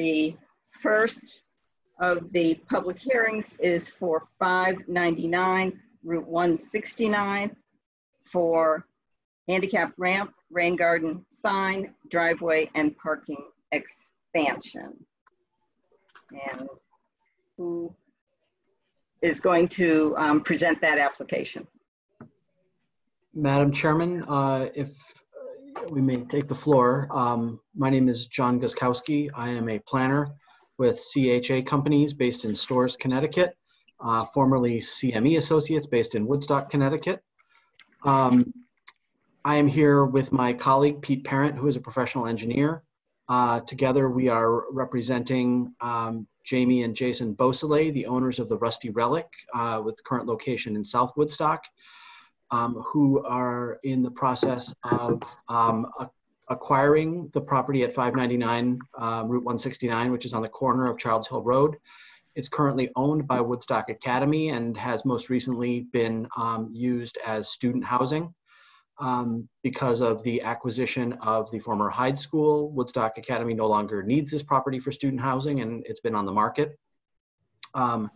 The first of the public hearings is for 599 Route 169 for handicap ramp, rain garden sign, driveway, and parking expansion. And who is going to um, present that application? Madam Chairman, uh, if we may take the floor. Um, My name is John Guskowski. I am a planner with CHA Companies based in Storrs, Connecticut, uh, formerly CME Associates based in Woodstock, Connecticut. Um, I am here with my colleague Pete Parent, who is a professional engineer. Uh, Together, we are representing um, Jamie and Jason Beausoleil, the owners of the Rusty Relic, uh, with current location in South Woodstock um, who are in the process of um, acquiring the property at 599 um, Route 169, which is on the corner of Childs Hill Road. It's currently owned by Woodstock Academy and has most recently been um, used as student housing. Um, because of the acquisition of the former Hyde School, Woodstock Academy no longer needs this property for student housing and it's been on the market. Um,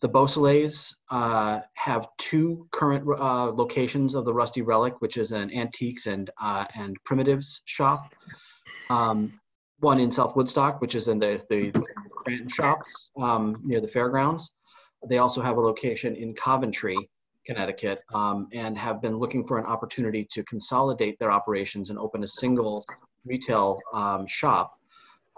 the Beausoleils uh, have two current uh, locations of the Rusty Relic, which is an antiques and uh, and primitives shop. Um, one in South Woodstock, which is in the the Scranton shops um, near the fairgrounds. They also have a location in Coventry, Connecticut, um, and have been looking for an opportunity to consolidate their operations and open a single retail um, shop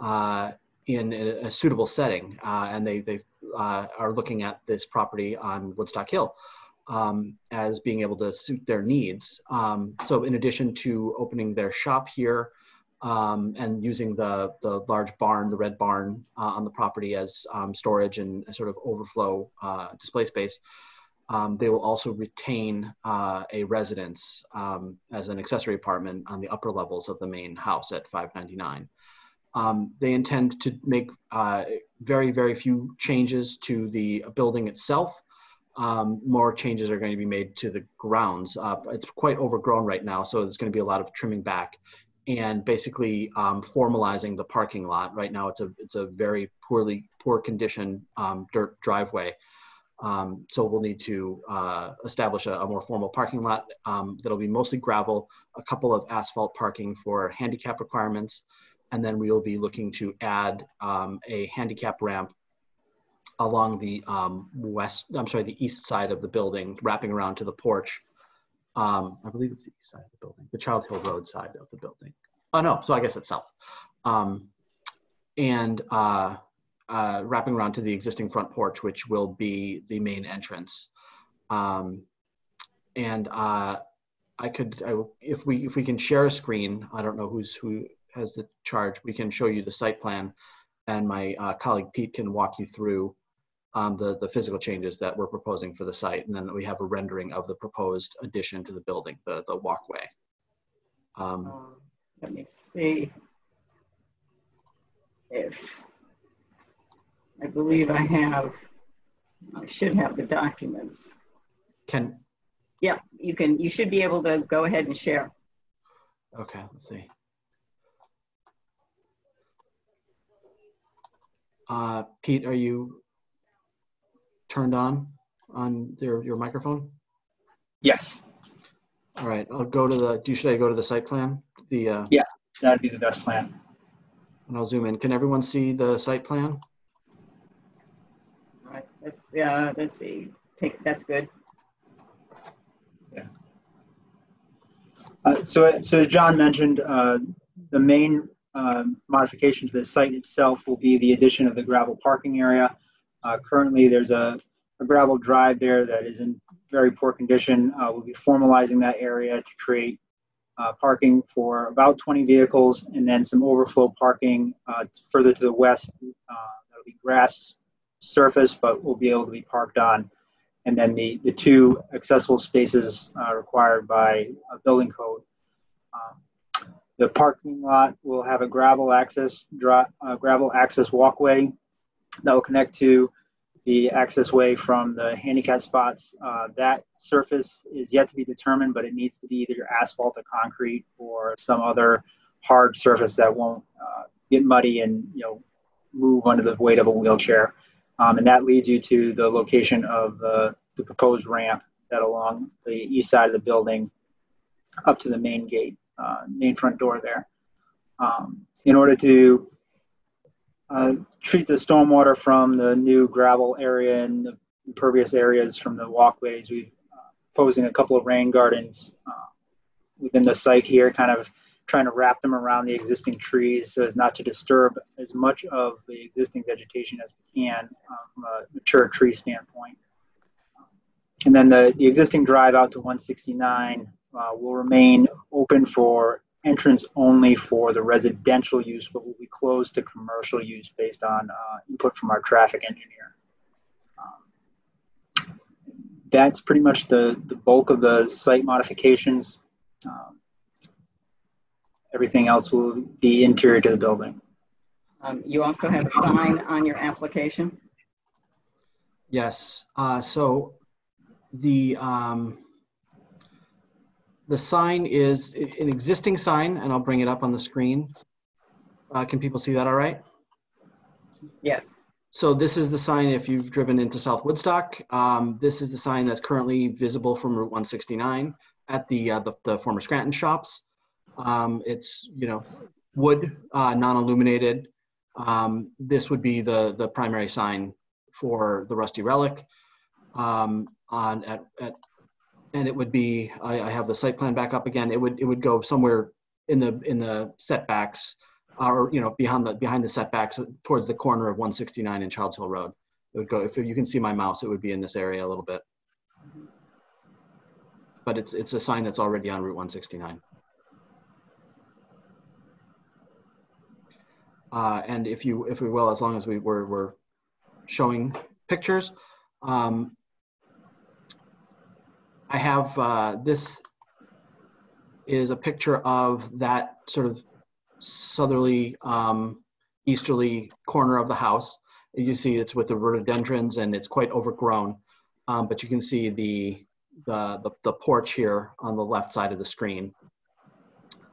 uh, in a, a suitable setting. Uh, and they they uh, are looking at this property on Woodstock Hill um, as being able to suit their needs. Um, so, in addition to opening their shop here um, and using the the large barn, the red barn uh, on the property as um, storage and a sort of overflow uh, display space. Um, they will also retain uh, a residence um, as an accessory apartment on the upper levels of the main house at 599. Um, they intend to make uh, very, very few changes to the building itself. Um, more changes are going to be made to the grounds. Uh, it's quite overgrown right now, so there's going to be a lot of trimming back and basically um, formalizing the parking lot. Right now, it's a it's a very poorly poor condition um, dirt driveway. Um, so we'll need to uh, establish a, a, more formal parking lot um, that'll be mostly gravel, a couple of asphalt parking for handicap requirements, and then we will be looking to add um, a handicap ramp along the um, west, I'm sorry, the east side of the building, wrapping around to the porch. Um, I believe it's the east side of the building, the Child Hill Road side of the building. Oh no, so I guess it's south. Um, and uh, uh, wrapping around to the existing front porch, which will be the main entrance. Um, and uh, I could, I, if we if we can share a screen, I don't know who's who has the charge, we can show you the site plan and my uh, colleague Pete can walk you through um, the, the physical changes that we're proposing for the site. And then we have a rendering of the proposed addition to the building, the, the walkway. Um, um, let me see if, I believe I have, I should have the documents. can, Yeah, you can, you should be able to go ahead and share. okay, let's see. Uh, Pete, are you turned on on your, your microphone? Yes, All right, I'll go to the, do, you should I go to the site plan? The, uh, yeah, that'd be the best plan. and I'll zoom in. Can everyone see the site plan? All right, let's, uh, let's see, take, that's good. Uh, So, so as John mentioned, uh, the main um, modification to the site itself will be the addition of the gravel parking area. Uh, Currently, there's a a gravel drive there that is in very poor condition. Uh, We'll be formalizing that area to create uh, parking for about 20 vehicles and then some overflow parking uh, further to the west. Uh, That'll be grass surface, but will be able to be parked on. And then the, the two accessible spaces uh, required by building code. Um, the parking lot will have a gravel access dri- uh, gravel access walkway that will connect to the access way from the handicap spots. Uh, that surface is yet to be determined, but it needs to be either asphalt or concrete or some other hard surface that won't uh, get muddy and you know move under the weight of a wheelchair. Um, and that leads you to the location of the, the proposed ramp that along the east side of the building up to the main gate, uh, main front door there. Um, in order to uh, treat the stormwater from the new gravel area and the impervious areas from the walkways, we're uh, posing a couple of rain gardens uh, within the site here, kind of trying to wrap them around the existing trees so as not to disturb as much of the existing vegetation as we can uh, from a mature tree standpoint. And then the, the existing drive out to 169 uh, will remain open for entrance only for the residential use, but will be closed to commercial use based on uh, input from our traffic engineer. Um, that's pretty much the, the bulk of the site modifications. Um, everything else will be interior to the building. Um, you also have a sign on your application? Yes. Uh, so the um, the sign is an existing sign, and I'll bring it up on the screen. Uh, can people see that all right? Yes. So this is the sign if you've driven into South Woodstock. Um, this is the sign that's currently visible from Route 169 at the, uh, the, the, former Scranton shops. Um, it's, you know, wood, uh, non-illuminated. Um, this would be the, the primary sign for the Rusty Relic um, on at, at and it would be I, I, have the site plan back up again. It would it would go somewhere in the in the setbacks or you know behind the behind the setbacks towards the corner of 169 and Childs Hill Road. It would go if you can see my mouse it would be in this area a little bit. But it's it's a sign that's already on Route 169 uh, and if you if we will as long as we were, we're showing pictures um, I have uh, this is a picture of that sort of southerly, um, easterly corner of the house. You see, it's with the rhododendrons and it's quite overgrown. Um, but you can see the, the, the, the, porch here on the left side of the screen.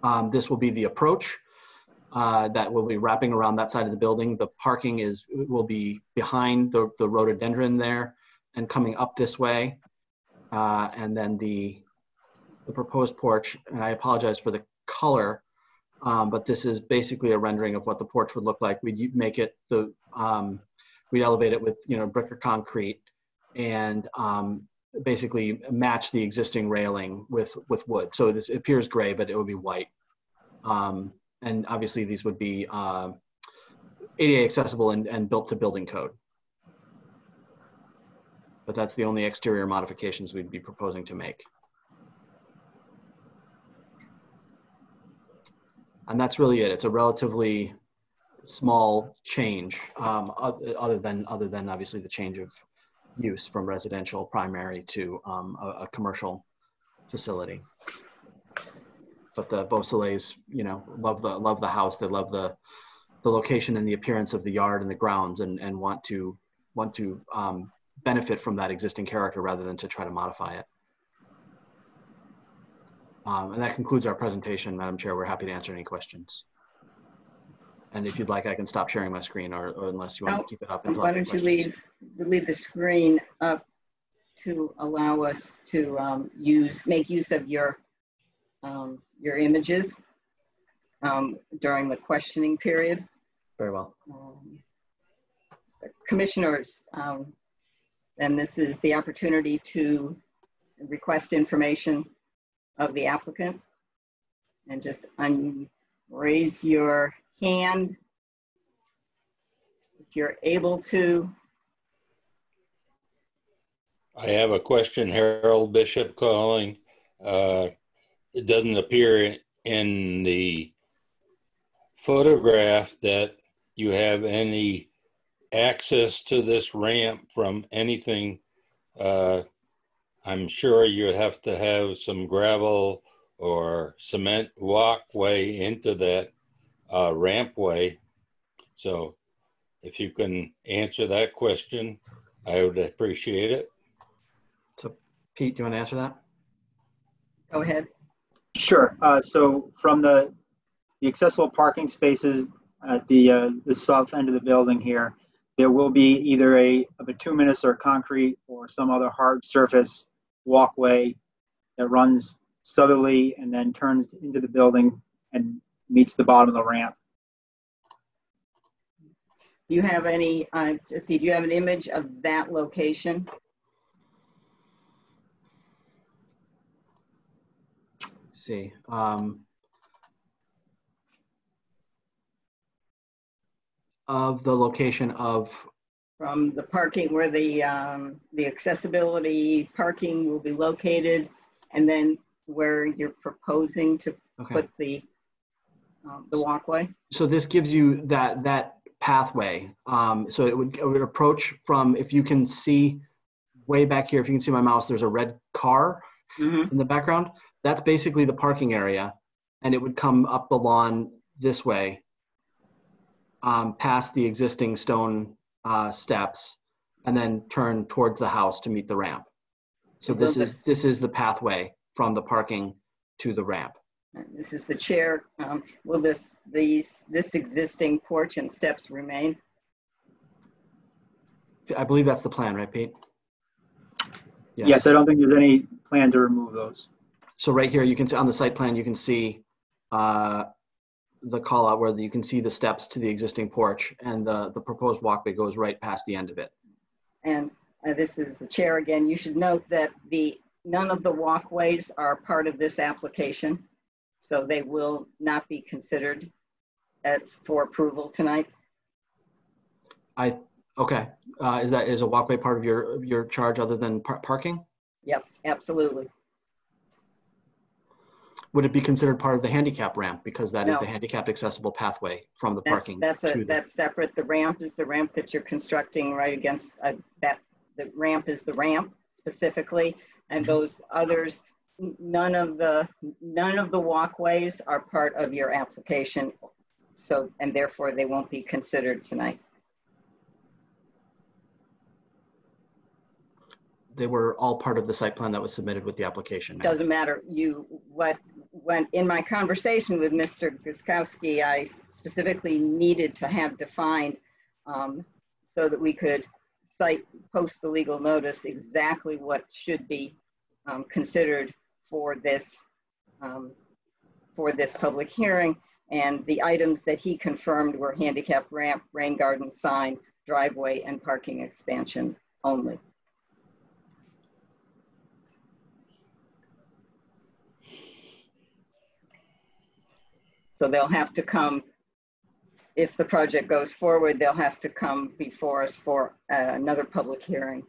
Um, this will be the approach uh, that will be wrapping around that side of the building. The parking is will be behind the, the rhododendron there and coming up this way. Uh, and then the, the proposed porch, and I apologize for the color, um, but this is basically a rendering of what the porch would look like. We'd make it the, um, we'd elevate it with, you know, brick or concrete and um, basically match the existing railing with, with wood. So this appears gray, but it would be white. Um, and obviously these would be uh, ADA accessible and, and built to building code but that's the only exterior modifications we'd be proposing to make. And that's really it. It's a relatively small change, um, other than other than obviously the change of use from residential primary to um, a, a, commercial facility. But the Beausoleils, you know, love the love the house. They love the the location and the appearance of the yard and the grounds, and and want to want to um, benefit from that existing character rather than to try to modify it. Um, and that concludes our presentation, Madam Chair. We're happy to answer any questions. And if you'd like, I can stop sharing my screen or, or unless you want to keep it up. Why don't you leave, leave the screen up to allow us to um, use, make use of your, um, your images um, during the questioning period. Very well. Um, commissioners, um, then this is the opportunity to request information of the applicant. And just raise your hand if you're able to. I have a question, Harold Bishop calling. Uh, it doesn't appear in the photograph that you have any access to this ramp from anything, uh, I'm sure you have to have some gravel or cement walkway into that uh, rampway. So if you can answer that question, I would appreciate it. So Pete, do you want to answer that? Go ahead. Sure. Uh, so from the, the accessible parking spaces at the, uh, the south end of the building here, there will be either a, a bituminous or concrete or some other hard surface walkway that runs southerly and then turns into the building and meets the bottom of the ramp. Do you have any, uh, to see, do you have an image of that location? Let's see. Um, of the location of, From the parking where the, um, the accessibility parking will be located and then where you're proposing to okay. put the, um, the walkway? So this gives you that, that pathway. Um, so it would, it would approach from, if you can see way back here, if you can see my mouse, there's a red car Mhm. in the background. That's basically the parking area. And it would come up the lawn this way, um, past the existing stone uh, steps, and then turn towards the house to meet the ramp. So this this- is, this is the pathway from the parking to the ramp. This is the chair. Um, will this, these, this existing porch and steps remain? I believe that's the plan, right, Pete? Yes, I don't think there's any plan to remove those. So right here, you can see on the site plan, you can see uh, the call out where you can see the steps to the existing porch and the, the proposed walkway goes right past the end of it. And uh, this is the chair again. You should note that the, none of the walkways are part of this application. So they will not be considered at, for approval tonight. I, okay, uh, is that, is a walkway part of your, your charge other than par- parking? Yes, absolutely. Would it be considered part of the handicap ramp because that is No. the handicap accessible pathway from the That's, parking? that's a, to the- that's separate. The ramp is the ramp that you're constructing right against, uh, that, the ramp is the ramp specifically. And Mhm. those others, n- none of the, none of the walkways are part of your application. So, and therefore they won't be considered tonight. They were all part of the site plan that was submitted with the application. ma'am. Doesn't matter, you, what, when, in my conversation with Mr. Guskowski, I specifically needed to have defined um, so that we could cite, post the legal notice, exactly what should be um, considered for this, um, for this public hearing. And the items that he confirmed were handicap ramp, rain garden sign, driveway, and parking expansion only. So they'll have to come, if the project goes forward, they'll have to come before us for uh, another public hearing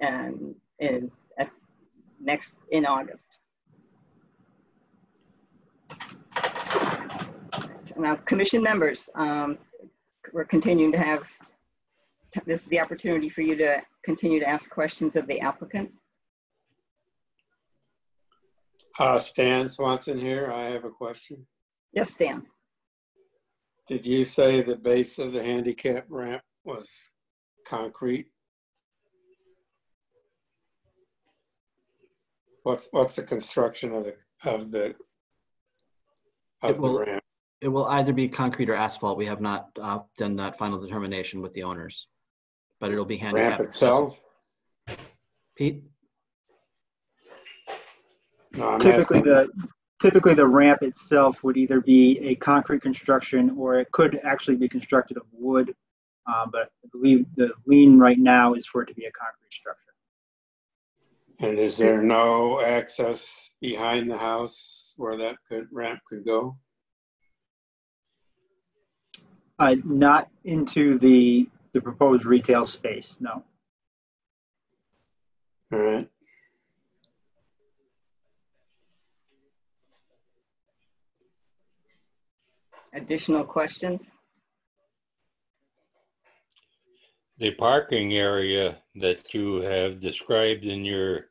and in, at next, in August. Now, commission members, um, we're continuing to have, this is the opportunity for you to continue to ask questions of the applicant. Uh, Stan Swanson here. I have a question. Yes, Dan? Did you say the base of the handicap ramp was concrete? What's, what's the construction of the, of the, It of the ramp? It will either be concrete or asphalt. We have not uh, done that final determination with the owners. But it'll be handicap. Ramp itself? Pete? No, I'm Typically, asking, the, typically the ramp itself would either be a concrete construction or it could actually be constructed of wood. Um, But I believe the lean right now is for it to be a concrete structure. and is there no access behind the house where that could, ramp could go? Uh, Not into the, the proposed retail space, no. All right. Additional questions? The parking area that you have described in your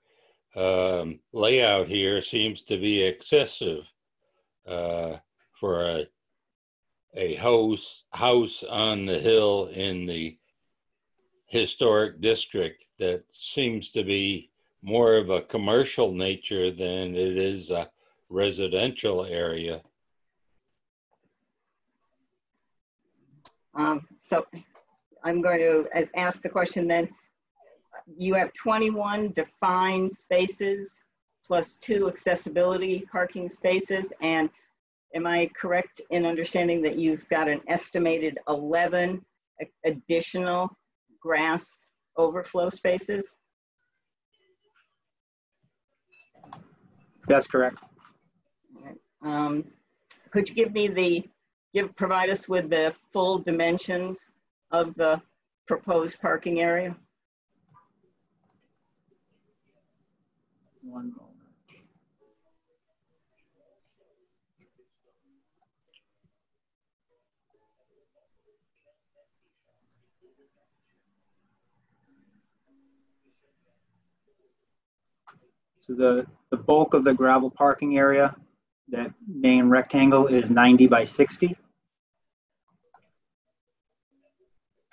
um, layout here seems to be excessive uh, for a a house house on the hill in the historic district that seems to be more of a commercial nature than it is a residential area. Um, so I'm going to ask the question then. You have 21 defined spaces plus two accessibility parking spaces. And am I correct in understanding that you've got an estimated 11 additional grass overflow spaces? That's correct. Um, Could you give me the, give, provide us with the full dimensions of the proposed parking area? One moment. So the, the bulk of the gravel parking area, that main rectangle is 90 by 60.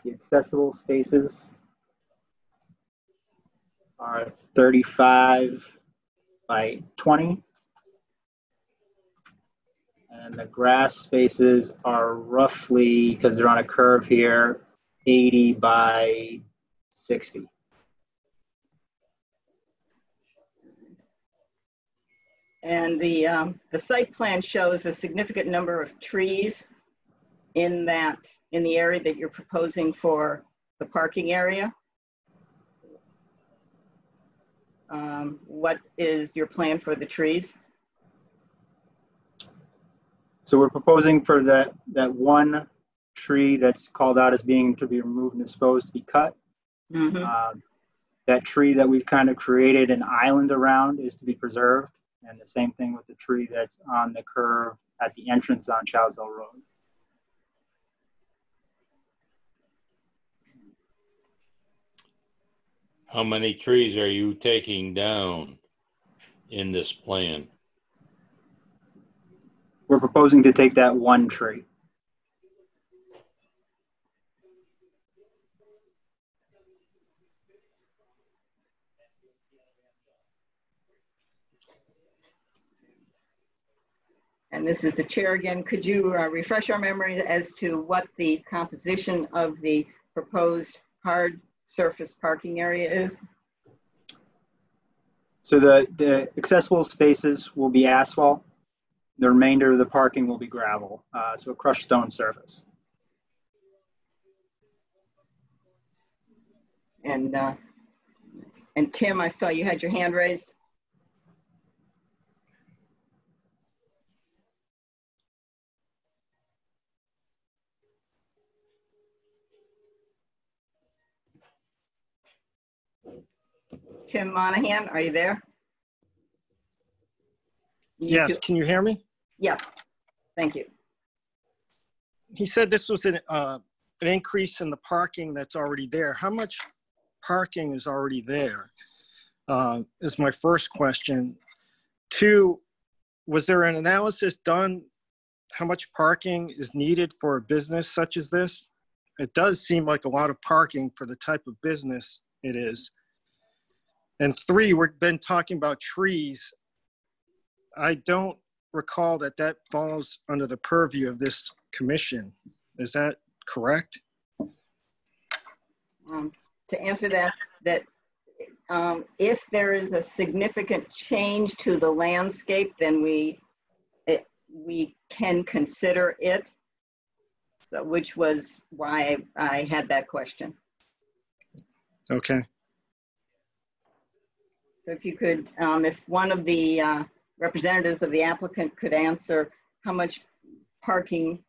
The accessible spaces are 35 by 20. And the grass spaces are roughly, because they're on a curve here, 80 by 60. And the, um, the site plan shows a significant number of trees in that, in the area that you're proposing for the parking area. Um, What is your plan for the trees? So we're proposing for that, that one tree that's called out as being to be removed and disposed to be cut. Mhm. Um, That tree that we've kind of created an island around is to be preserved. And the same thing with the tree that's on the curve at the entrance on Childs Hill Road. How many trees are you taking down in this plan? We're proposing to take that one tree. And this is the chair again. Could you uh, refresh our memory as to what the composition of the proposed hard surface parking area is? So the, the accessible spaces will be asphalt. The remainder of the parking will be gravel, uh, so a crushed stone surface. And, uh, and Tim, I saw you had your hand raised. Tim Monahan, are you there? You Yes, too- can you hear me? Yes, thank you. He said this was an, uh, an increase in the parking that's already there. How much parking is already there? Uh, is my first question. Two, was there an analysis done? How much parking is needed for a business such as this? It does seem like a lot of parking for the type of business it is. And three, we've been talking about trees. I don't recall that that falls under the purview of this commission. Is that correct? um, to answer that, that um, if there is a significant change to the landscape, then we, it, we can consider it. So, which was why I had that question. Okay. So if you could, um, if one of the uh, representatives of the applicant could answer how much parking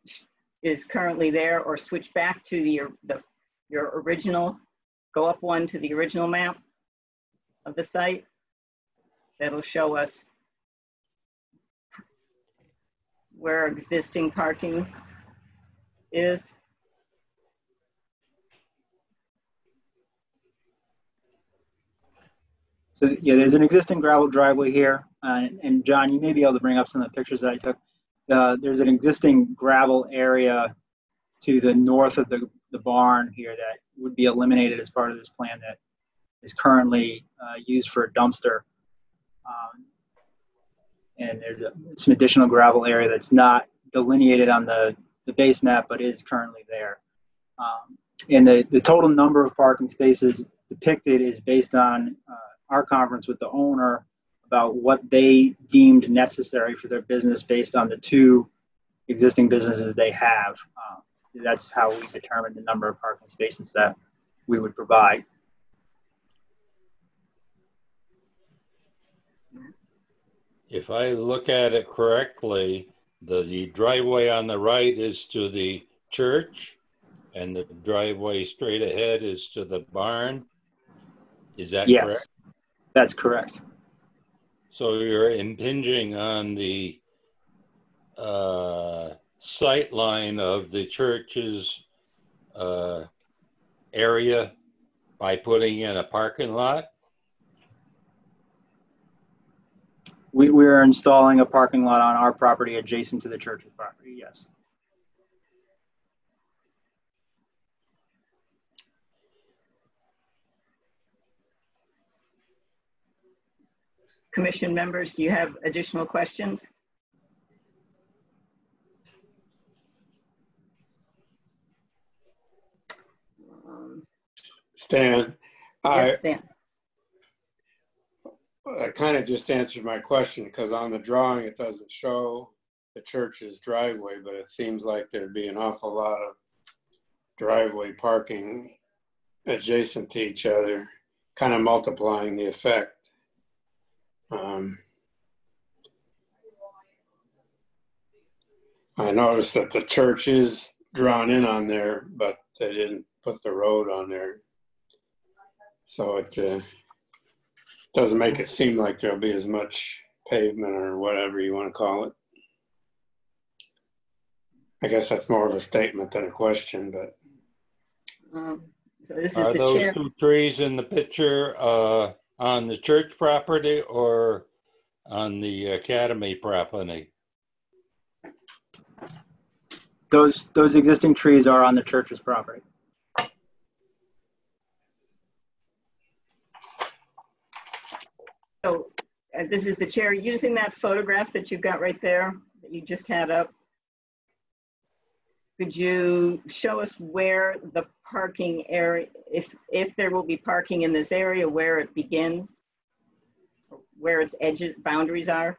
is currently there or switch back to the, the, your original, go up one to the original map of the site. That'll show us where existing parking is. So yeah, there's an existing gravel driveway here, uh, and John, you may be able to bring up some of the pictures that I took. Uh, there's an existing gravel area to the north of the, the barn here that would be eliminated as part of this plan that is currently uh, used for a dumpster. Um, and there's a, some additional gravel area that's not delineated on the, the base map, but is currently there. Um, and the, the total number of parking spaces depicted is based on uh, our conference with the owner about what they deemed necessary for their business based on the two existing businesses they have. Um, that's how we determine the number of parking spaces that we would provide. If I look at it correctly, the, the driveway on the right is to the church and the driveway straight ahead is to the barn. Is that yes, correct? That's correct. So you're impinging on the uh, sight line of the church's uh, area by putting in a parking lot? We, we are installing a parking lot on our property adjacent to the church's property, yes. Commission members, do you have additional questions? Stan, I, Yes, Dan. that kind of just answered my question because on the drawing, it doesn't show the church's driveway, but it seems like there'd be an awful lot of driveway parking adjacent to each other, kind of multiplying the effect. Um, I noticed that the church is drawn in on there, but they didn't put the road on there. So it uh, doesn't make it seem like there'll be as much pavement or whatever you want to call it. I guess that's more of a statement than a question, but Um, So this is Are the those chair. two trees in the picture uh, on the church property or on the academy property? Those, those existing trees are on the church's property. So uh, this is the chair using that photograph that you've got right there that you just had up. Could you show us where the parking area, if, if there will be parking in this area, where it begins? Where its edges, boundaries are?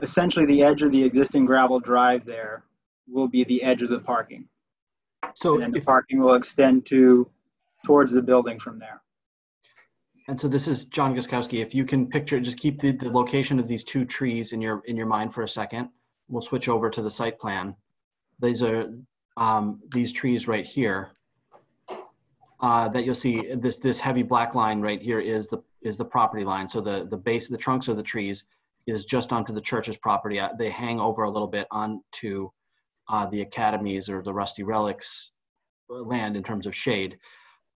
Essentially, the edge of the existing gravel drive there will be the edge of the parking. So And then the parking will extend to, towards the building from there. and so this is John Guskowski. If you can picture, just keep the, the location of these two trees in your, in your mind for a second. We'll switch over to the site plan. These are, um, these trees right here. Uh, that you'll see, this, this heavy black line right here is the, is the property line. So the, the base, the trunks of the trees is just onto the church's property. Uh, They hang over a little bit onto, uh, the academies or the rusty relics land in terms of shade.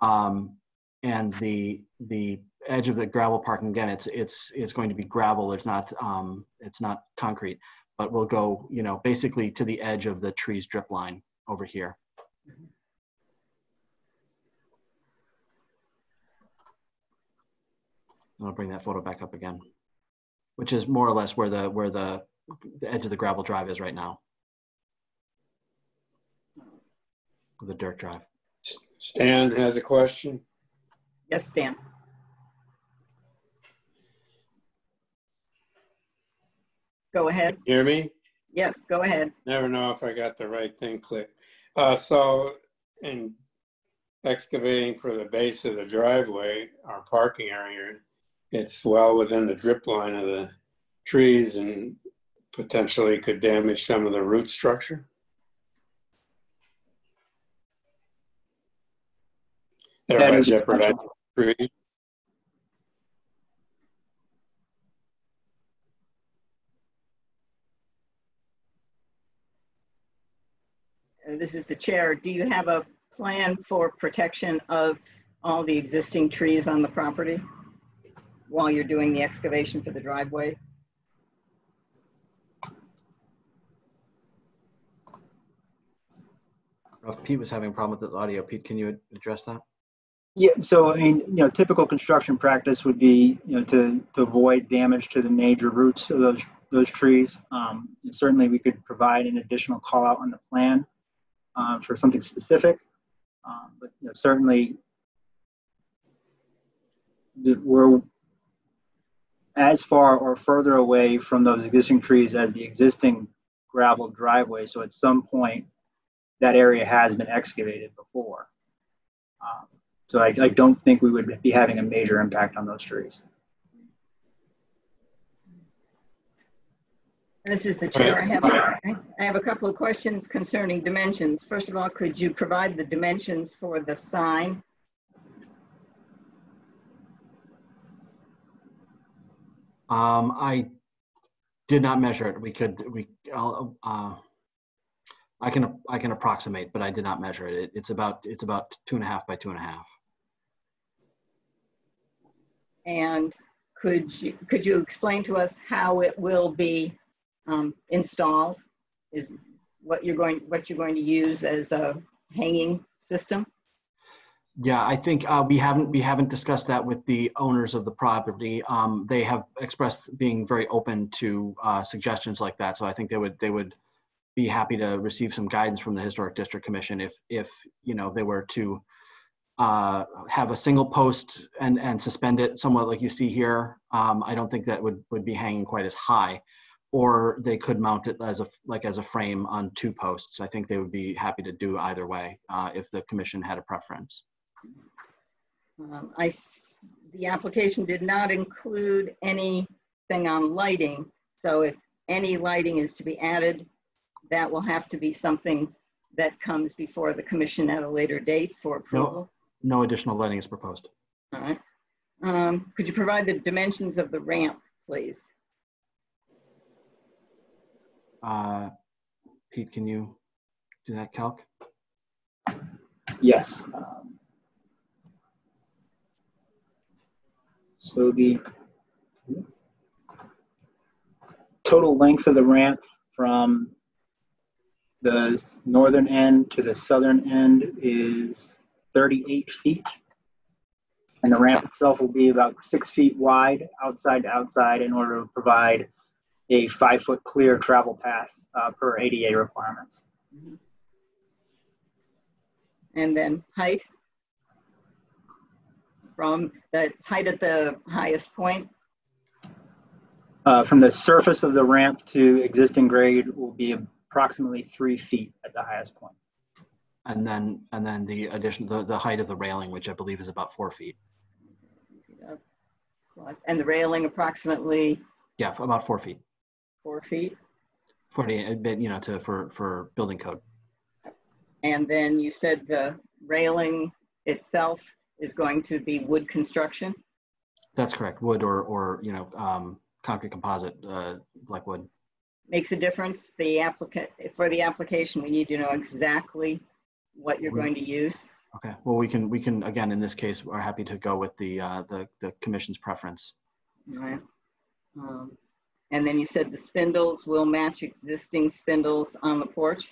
Um, and the the edge of the gravel parking again it's it's it's going to be gravel it's not um it's not concrete but we'll go you know basically to the edge of the tree's drip line over here i'll bring that photo back up again which is more or less where the where the the edge of the gravel drive is right now the dirt drive Stan has a question. Yes, Stan. Go ahead. Hear me? Yes, go ahead. Never know if I got the right thing clicked. Uh, so in excavating for the base of the driveway, our parking area, it's well within the drip line of the trees and potentially could damage some of the root structure. Thereby jeopardizing the tree. This is the chair. Do you have a plan for protection of all the existing trees on the property while you're doing the excavation for the driveway? if pete was having a problem with the audio pete can you address that Yeah, so I mean, you know, typical construction practice would be, you know, to, to avoid damage to the major roots of those, those trees. Um, certainly we could provide an additional call out on the plan uh, for something specific. Um, but you know, certainly, we're as far or further away from those existing trees as the existing gravel driveway. So at some point, that area has been excavated before. Um, so I, I don't think we would be having a major impact on those trees. This is the chair. I have, I have a couple of questions concerning dimensions. First of all, could you provide the dimensions for the sign? Um, I did not measure it. We could, we, I'll, uh, I can, I can approximate, but I did not measure it. It- It's about, it's about two and a half by two and a half. And could you, could you explain to us how it will be um, installed? Is what you're going, what you're going to use as a hanging system? Yeah, I think uh, we haven't we haven't discussed that with the owners of the property. Um, they have expressed being very open to uh, suggestions like that. So I think they would they would be happy to receive some guidance from the historic district commission if if you know they were to uh, have a single post and and suspend it somewhat like you see here. Um, I don't think that would would be hanging quite as high, or they could mount it as a like as a frame on two posts. I think they would be happy to do either way uh, if the commission had a preference. Um, I, the application did not include anything on lighting. So if any lighting is to be added, that will have to be something that comes before the commission at a later date for approval. No additional lighting is proposed. All right. Um, Could you provide the dimensions of the ramp, please? Uh, Pete, can you do that calc? Yes. Um, so the total length of the ramp from the northern end to the southern end is 38 feet. And the ramp itself will be about six feet wide, outside to outside, in order to provide a five foot clear travel path uh, per ADA requirements. And then height? From the height at the highest point? Uh, from the surface of the ramp to existing grade will be approximately three feet at the highest point. And then, and then the addition, the, the height of the railing, which I believe is about four feet. Plus- And the railing approximately Yeah, about four feet. Four feet? 40, a bit, you know, to, for, for building code. And then you said the railing itself is going to be wood construction? That's correct. Wood or, or, you know, um, concrete composite, uh, like wood. Makes a difference, the applicant, for the application, we need to know exactly what you're going to use. Okay, well, we can, we can, again, in this case, we're happy to go with the, uh, the, the commission's preference. All right. Um, And then you said the spindles will match existing spindles on the porch?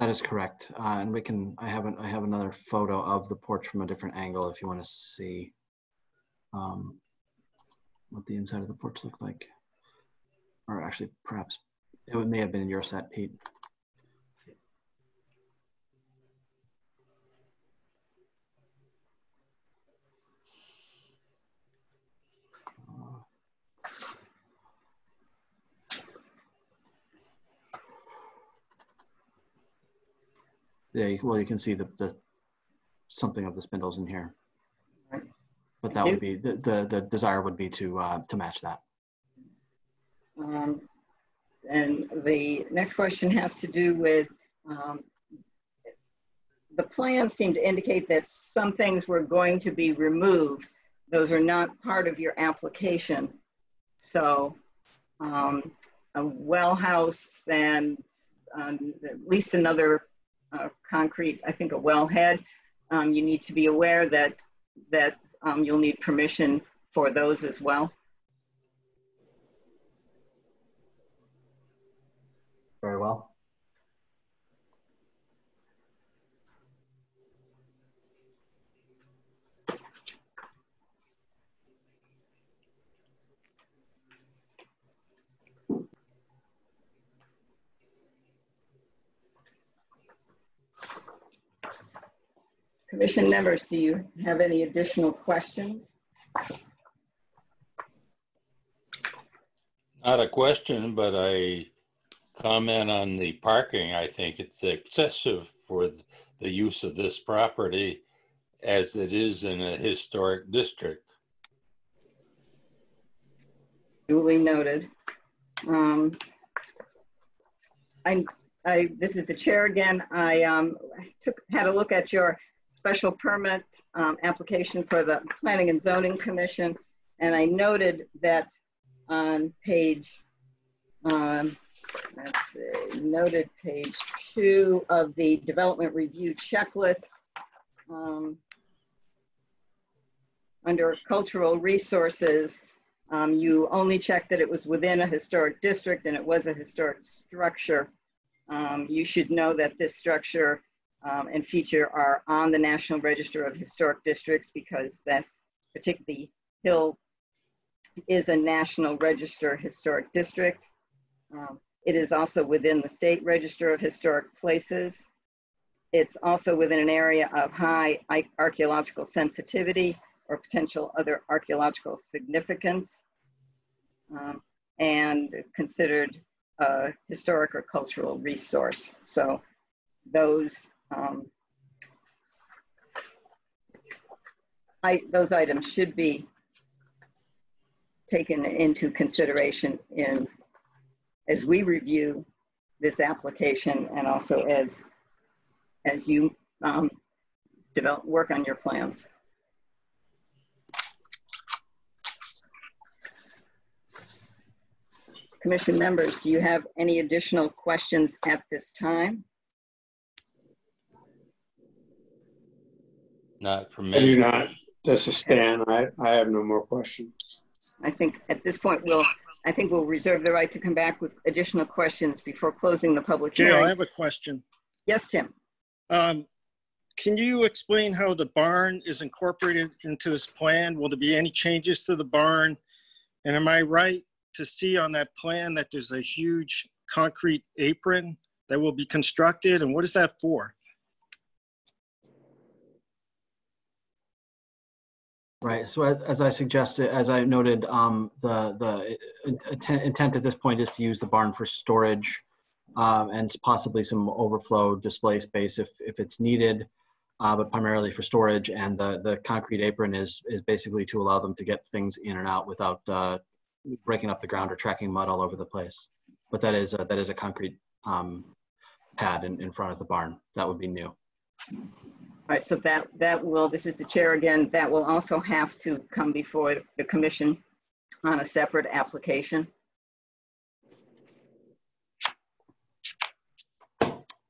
That is correct. Uh, and we can, I have, an, I have another photo of the porch from a different angle if you want to see um, what the inside of the porch looked like. Or actually, perhaps, it may have been in your set, Pete. Yeah, well, you can see the, the, something of the spindles in here. Right. But that would be, the, the, the desire would be to, uh, to match that. Um, And the next question has to do with, um, the plans seem to indicate that some things were going to be removed. Those are not part of your application. So um, a well house and um, at least another uh, concrete, I think a wellhead, um, you need to be aware that, that um, you'll need permission for those as well. Very well. Commission members, do you have any additional questions? Not a question, but I comment on the parking. I think it's excessive for the use of this property as it is in a historic district. Duly noted. Um, I'm, I, this is the chair again. I um, took, had a look at your special permit um, application for the Planning and Zoning Commission, and I noted that on page, um, let's see, noted page two of the development review checklist, um, under cultural resources, um, you only checked that it was within a historic district and it was a historic structure. Um, you should know that this structure um, and feature are on the National Register of Historic Districts because that's particularly Hill is a National Register Historic District. Um, it is also within the State Register of Historic Places. It's also within an area of high archaeological sensitivity or potential other archaeological significance um, and considered a historic or cultural resource. So those um, I, those items should be taken into consideration in as we review this application and also as as you um, develop work on your plans. Commission members, do you have any additional questions at this time? Not from I do not. This is Stan. I, I have no more questions. I think at this point, we'll, I think we'll reserve the right to come back with additional questions before closing the public Gail, I have a question. Yes, Tim? Um, Can you explain how the barn is incorporated into this plan? Will there be any changes to the barn? And am I right to see on that plan that there's a huge concrete apron that will be constructed? And what is that for? Right, so as, as I suggested, as I noted, um, the, the intent, intent at this point is to use the barn for storage um, and possibly some overflow display space if, if it's needed, uh, but primarily for storage. And the, the concrete apron is, is basically to allow them to get things in and out without uh, breaking up the ground or tracking mud all over the place. But that is, a, that is a concrete um, pad in, in front of the barn. That would be new. All right, so that, that will, this is the chair again, that will also have to come before the commission on a separate application.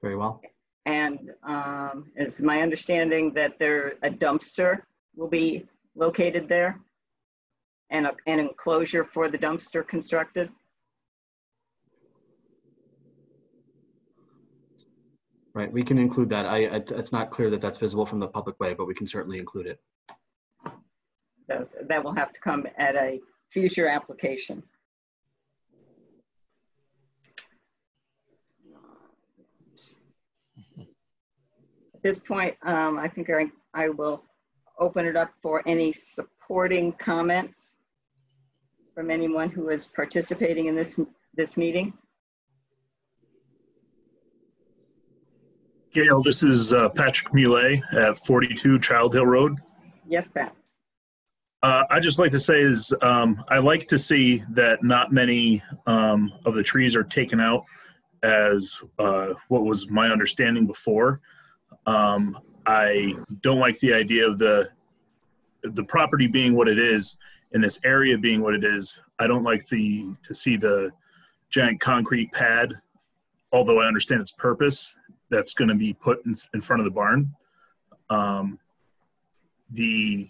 Very well. And um, it's my understanding that there, a dumpster will be located there and a- an enclosure for the dumpster constructed. Right, we can include that. I, I- it's not clear that that's visible from the public way, but we can certainly include it. That will have to come at a future application. At this point, um, I think I, I will open it up for any supporting comments from anyone who is participating in this, this meeting. Gail, this is uh, Patrick Muley at 42 Childs Hill Road. Yes, Pat? Uh, I just like to say is um, I like to see that not many um, of the trees are taken out as uh, what was my understanding before. Um, I don't like the idea of the the property being what it is and this area being what it is. I don't like the to see the giant concrete pad, although I understand its purpose. That's going to be put in, in front of the barn. Um, the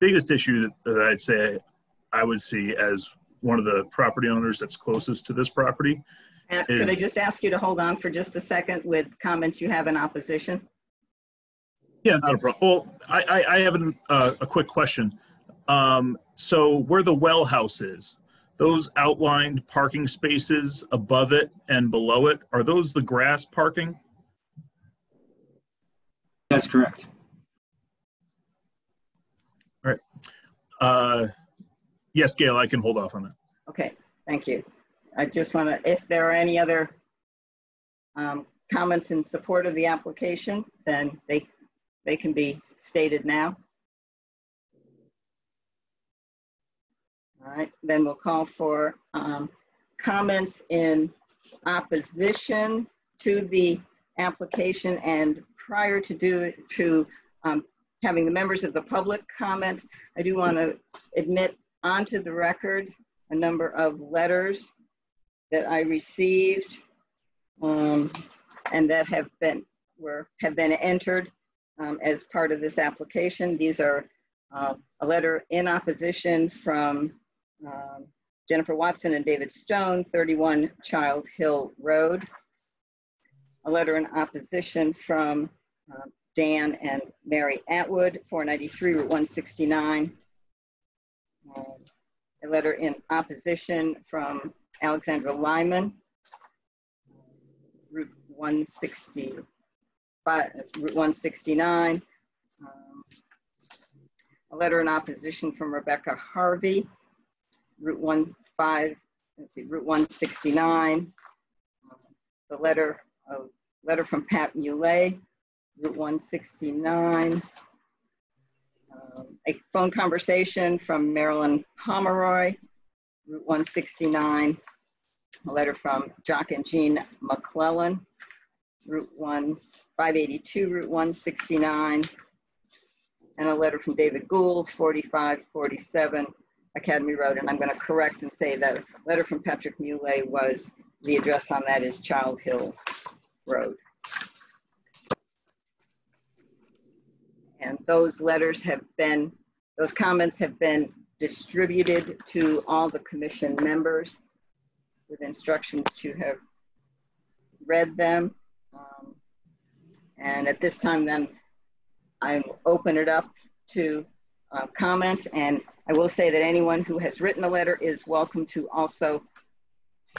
biggest issue that, that I'd say I would see as one of the property owners that's closest to this property. And could Is- I just ask you to hold on for just a second with comments you have in opposition? Yeah, not a problem. Well, I, I, I have an, uh, a quick question. Um, so where the well house is, those outlined parking spaces above it and below it, are those the grass parking? That's correct. All right. Uh, yes, Gail, I can hold off on that. Okay, thank you. I just want to, if there are any other um, comments in support of the application, then they, they can be stated now. All right, then we'll call for um, comments in opposition to the application and prior to do, to um, having the members of the public comment, I do want to admit onto the record a number of letters that I received um, and that have been were have been entered um, as part of this application. These are uh, a letter in opposition from um, Jennifer Watson and David Stone, 31 Childs Hill Road. A letter in opposition from uh, Dan and Mary Atwood, 493 Route 169. Um, a letter in opposition from Alexandra Lyman, Route 165, Route 169. Um, a letter in opposition from Rebecca Harvey, Route 15, let's see, Route 169. The letter, a letter from Pat Muley, Route 169. Um, a phone conversation from Marilyn Pomeroy, Route 169. A letter from Jock and Jean McClellan, Route 1, 582, Route 169. And a letter from David Gould, 4547 Academy Road. And I'm going to correct and say that letter from Patrick Muley was, the address on that is Childs Hill Road. And those letters have been, those comments have been distributed to all the commission members with instructions to have read them. Um, and at this time then, I open it up to uh, comment. And I will say that anyone who has written a letter is welcome to also,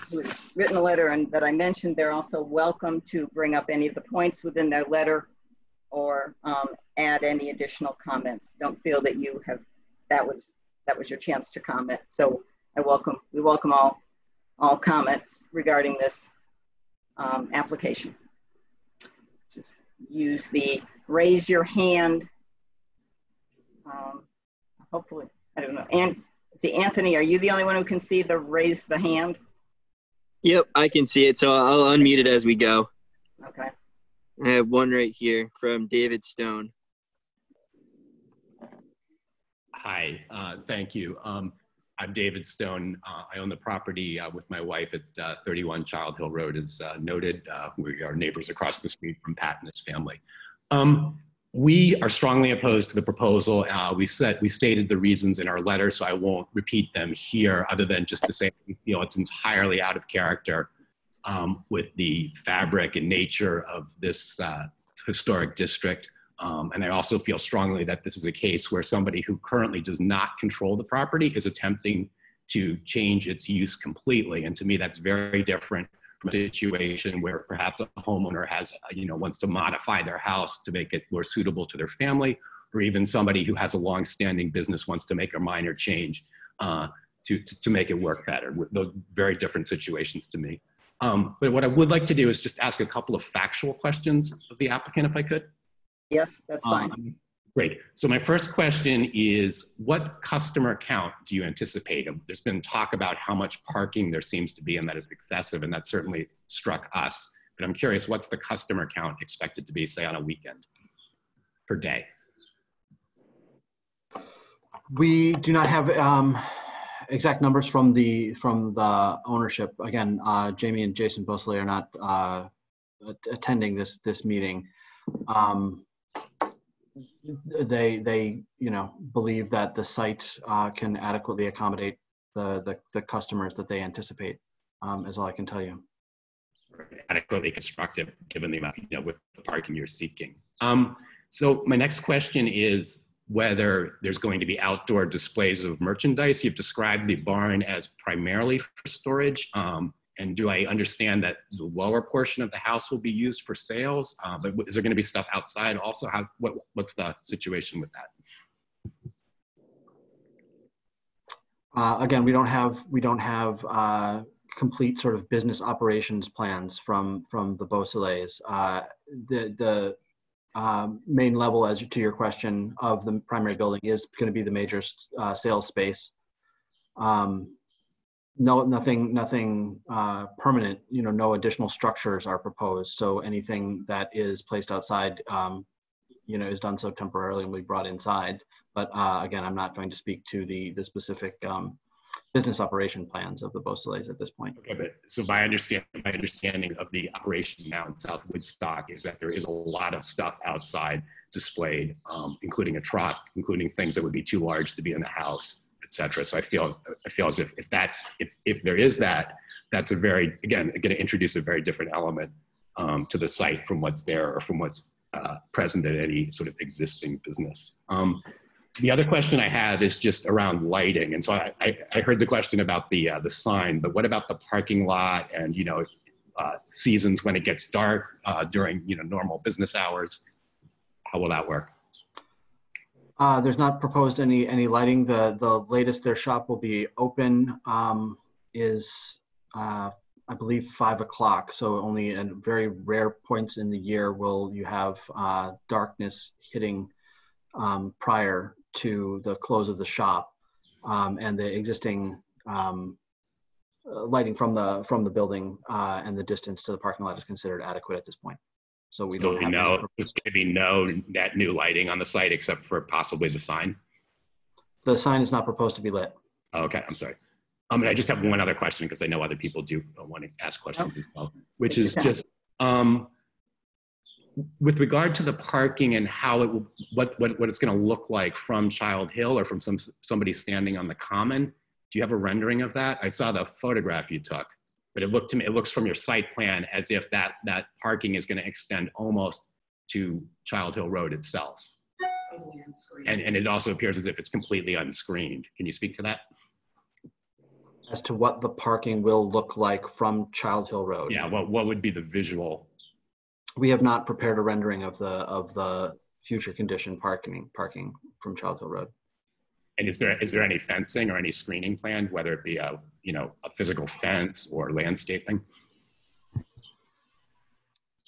who has written a letter and that I mentioned, they're also welcome to bring up any of the points within their letter or um, add any additional comments. Don't feel that you have, that was, that was your chance to comment. So I welcome, we welcome all, all comments regarding this um, application. Just use the raise your hand. Um, hopefully, I don't know. And see, Anthony, are you the only one who can see the raise the hand? Yep, I can see it. So I'll unmute it as we go. Okay. I have one right here from David Stone. Hi, uh, thank you. Um, I'm David Stone. Uh, I own the property uh, with my wife at uh, 31 Childs Hill Road, as uh, noted. Uh, we are neighbors across the street from Pat and his family. Um, we are strongly opposed to the proposal. we said we stated the reasons in our letter, so I won't repeat them here, other than just to say we feel it's entirely out of character um, with the fabric and nature of this historic district. Um, and I also feel strongly that this is a case where somebody who currently does not control the property is attempting to change its use completely. And to me, that's very different situation where perhaps a homeowner has, you know, wants to modify their house to make it more suitable to their family, or even somebody who has a long-standing business wants to make a minor change uh, to, to, to, make it work better. Those very different situations to me. Um, but what I would like to do is just ask a couple of factual questions of the applicant, if I could. Yes, that's fine. Um, great. So my first question is, what customer count do you anticipate? There's been talk about how much parking there seems to be and that it's excessive, and that certainly struck us. But I'm curious, what's the customer count expected to be, say, on a weekend per day? We do not have um, exact numbers from the from the ownership. Again, uh, Jamie and Jason Bosley are not uh, attending this this meeting. Um, they they you know believe that the site uh, can adequately accommodate the, the, the customers that they anticipate. Um, is all I can tell you. Adequately constructive, given the amount you know with the parking you're seeking. Um, so my next question is whether there's going to be outdoor displays of merchandise. You've described the barn as primarily for storage. Um, And do I understand that the lower portion of the house will be used for sales? Uh, but is there going to be stuff outside also? How, what, what's the situation with that? Uh, again, we don't have we don't have uh, complete sort of business operations plans from from the Beausoleils. Uh, the the um, main level, as to your question, of the primary building is going to be the major uh, sales space. Um, no, nothing, nothing uh, permanent. You know, no additional structures are proposed. So anything that is placed outside, um, you know, is done so temporarily and will be brought inside. But uh, again, I'm not going to speak to the the specific um, business operation plans of the Beausoleils at this point. Okay, but so my understanding, my understanding of the operation now in South Woodstock is that there is a lot of stuff outside displayed, um, including a truck, including things that would be too large to be in the house, etc. So I feel I feel as if if that's if if there is that, that's a very again going to introduce a very different element um, to the site from what's there or from what's uh, present at any sort of existing business. Um, the other question I have is just around lighting. And so I, I, I heard the question about the, uh, the sign, but what about the parking lot and, you know, uh, seasons when it gets dark uh, during, you know, normal business hours? How will that work? Uh, there's not proposed any any lighting. The the latest their shop will be open um, is uh, I believe five o'clock. So only at very rare points in the year will you have uh, darkness hitting um, prior to the close of the shop um, and the existing um, uh, lighting from the from the building uh, and the distance to the parking lot is considered adequate at this point. So we so don't we know there's going to be no net new lighting on the site except for possibly the sign. the sign is not proposed to be lit. Oh, okay, I'm sorry. Um, and I just have one other question because I know other people do want to ask questions as well, which is just um, with regard to the parking and how it will, what, what, what it's going to look like from Childs Hill or from some somebody standing on the common. Do you have a rendering of that? I saw the photograph you took, but it looked to me, it looks from your site plan as if that that parking is going to extend almost to Childs Hill Road itself. And, and it also appears as if it's completely unscreened. Can you speak to that? As to what the parking will look like from Childs Hill Road. Yeah, what, what would be the visual? We have not prepared a rendering of the of the future condition parking parking from Childs Hill Road. And is there, is there any fencing or any screening planned, whether it be a, you know, a physical fence or landscaping?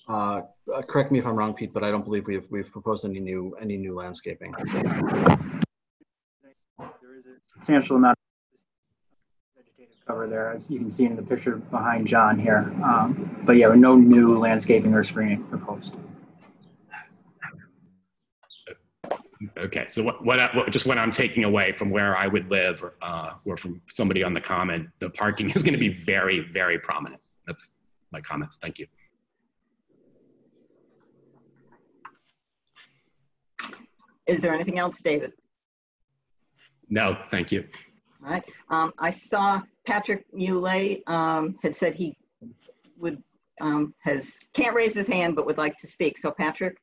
Uh, uh, correct me if I'm wrong, Pete, but I don't believe we've we've proposed any new any new landscaping. There is a substantial amount of vegetative cover there, as you can see in the picture behind John here. Um, but yeah, no new landscaping or screening proposed. Okay, so what, what, I- what, just what I'm taking away from where I would live, uh, or from somebody on the common, the parking is gonna be very, very prominent. That's my comments, thank you. Is there anything else, David? No, thank you. All right. Um, I saw Patrick Muley um, had said he would um, has can't raise his hand but would like to speak. So Patrick,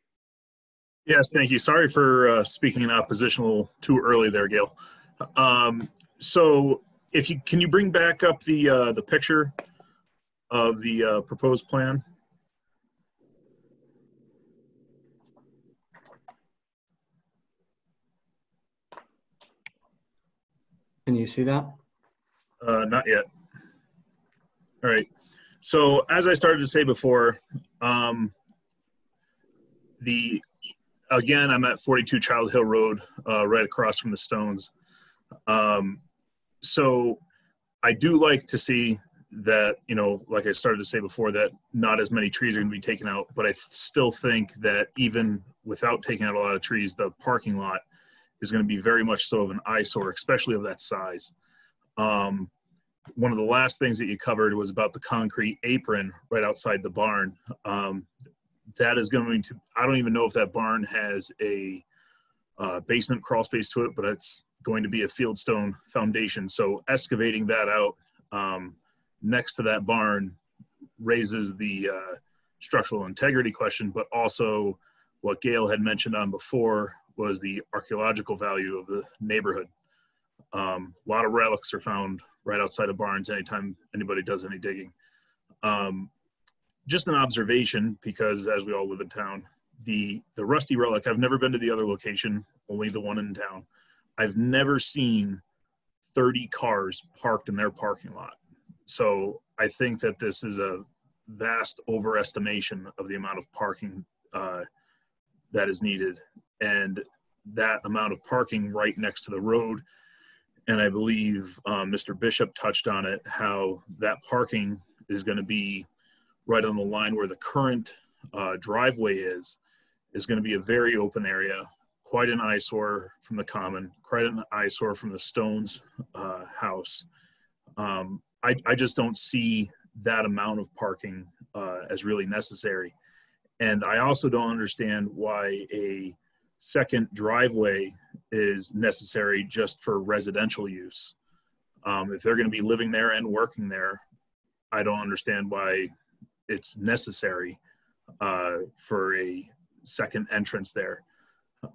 Yes, thank you. Sorry for uh, speaking in opposition a little too early there, Gail. Um, so, if you can you bring back up the uh, the picture of the uh, proposed plan? Can you see that? Uh, not yet. All right. So as I started to say before, um, the again, I'm at 42 Childs Hill Road, uh, right across from the Stones. Um, so I do like to see that, you know, like I started to say before, that not as many trees are going to be taken out. But I still think that even without taking out a lot of trees, the parking lot is going to be very much so of an eyesore, especially of that size. Um, one of the last things that you covered was about the concrete apron right outside the barn. Um, that is going to, I don't even know if that barn has a uh, basement crawl space to it, but it's going to be a fieldstone foundation. So excavating that out um, next to that barn raises the uh, structural integrity question, but also what Gail had mentioned on before was the archaeological value of the neighborhood. Um, a lot of relics are found right outside of barns anytime anybody does any digging. Um, just an observation, because as we all live in town, the the Rusty Relic. I've never been to the other location, only the one in town. I've never seen 30 cars parked in their parking lot. So I think that this is a vast overestimation of the amount of parking uh, that is needed, and that amount of parking right next to the road. And I believe um, Mr. Bishop touched on it, how that parking is going to be right on the line where the current uh, driveway is, is going to be a very open area, quite an eyesore from the common, quite an eyesore from the Stones uh, house. Um, I, I just don't see that amount of parking uh, as really necessary. And I also don't understand why a second driveway is necessary just for residential use. Um, if they're going to be living there and working there, I don't understand why it's necessary uh, for a second entrance there.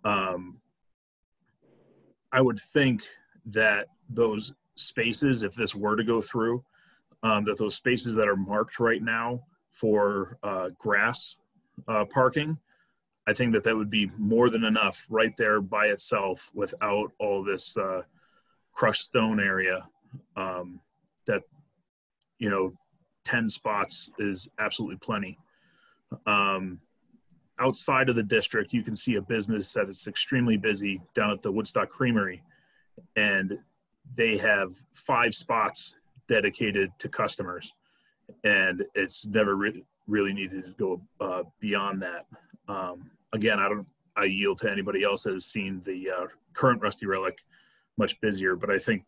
Um, I would think that those spaces, if this were to go through, um, that those spaces that are marked right now for uh, grass uh, parking, I think that that would be more than enough right there by itself without all this uh, crushed stone area. Um, that you know, ten spots is absolutely plenty. Um, outside of the district, you can see a business that is extremely busy down at the Woodstock Creamery, and they have five spots dedicated to customers, and it's never re- really needed to go uh, beyond that. Um, again, I don't. I yield to anybody else that has seen the uh, current Rusty Relic much busier, but I think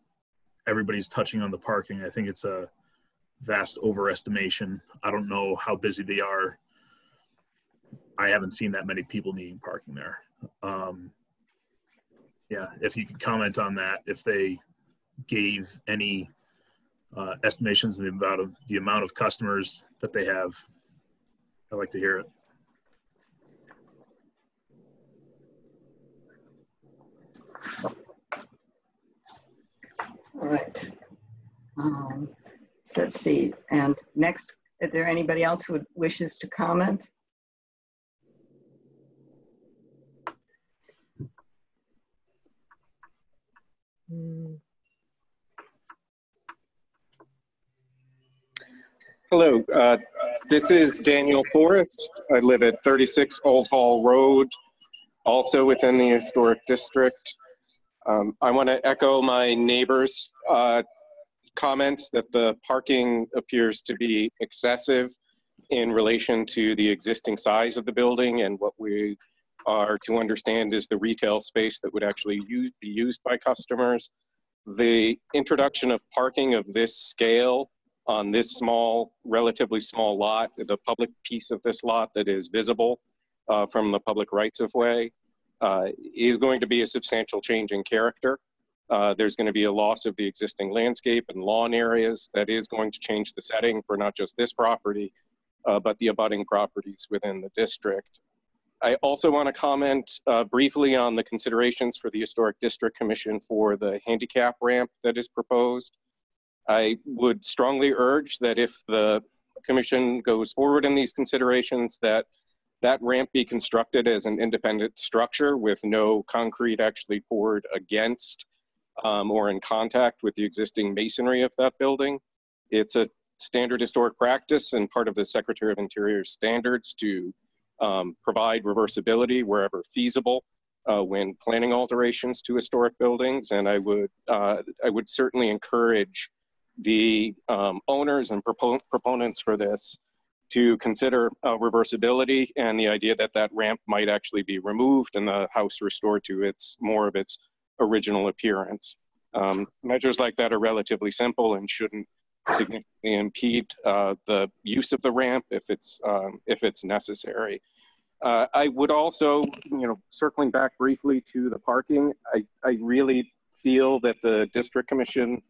everybody's touching on the parking. I think it's a vast overestimation. I don't know how busy they are I haven't seen that many people needing parking there. Um, yeah, if you could comment on that, if they gave any uh, estimations about the amount of customers that they have, I'd like to hear it. All right. Um, let's see. And next, is there anybody else who wishes to comment? Hello, uh, this is Daniel Forrest. I live at 36 Old Hall Road, also within the historic district. Um, I want to echo my neighbor's uh, comments that the parking appears to be excessive in relation to the existing size of the building and what we are to understand is the retail space that would actually use, be used by customers. The introduction of parking of this scale on this small, relatively small lot, the public piece of this lot that is visible uh, from the public rights of way, uh, is going to be a substantial change in character. Uh, there's going to be a loss of the existing landscape and lawn areas that is going to change the setting for not just this property, uh, but the abutting properties within the district. I also want to comment uh, briefly on the considerations for the Historic District Commission for the handicap ramp that is proposed. I would strongly urge that if the commission goes forward in these considerations, that that ramp be constructed as an independent structure with no concrete actually poured against um, or in contact with the existing masonry of that building. It's a standard historic practice and part of the Secretary of Interior standards to um, provide reversibility wherever feasible uh, when planning alterations to historic buildings. And I would, uh, I would certainly encourage the um, owners and propon proponents for this to consider uh, reversibility and the idea that that ramp might actually be removed and the house restored to its more of its original appearance. Um, measures like that are relatively simple and shouldn't significantly impede uh, the use of the ramp if it's um, if it's necessary. Uh, I would also, you know, circling back briefly to the parking, I, I really feel that the district commission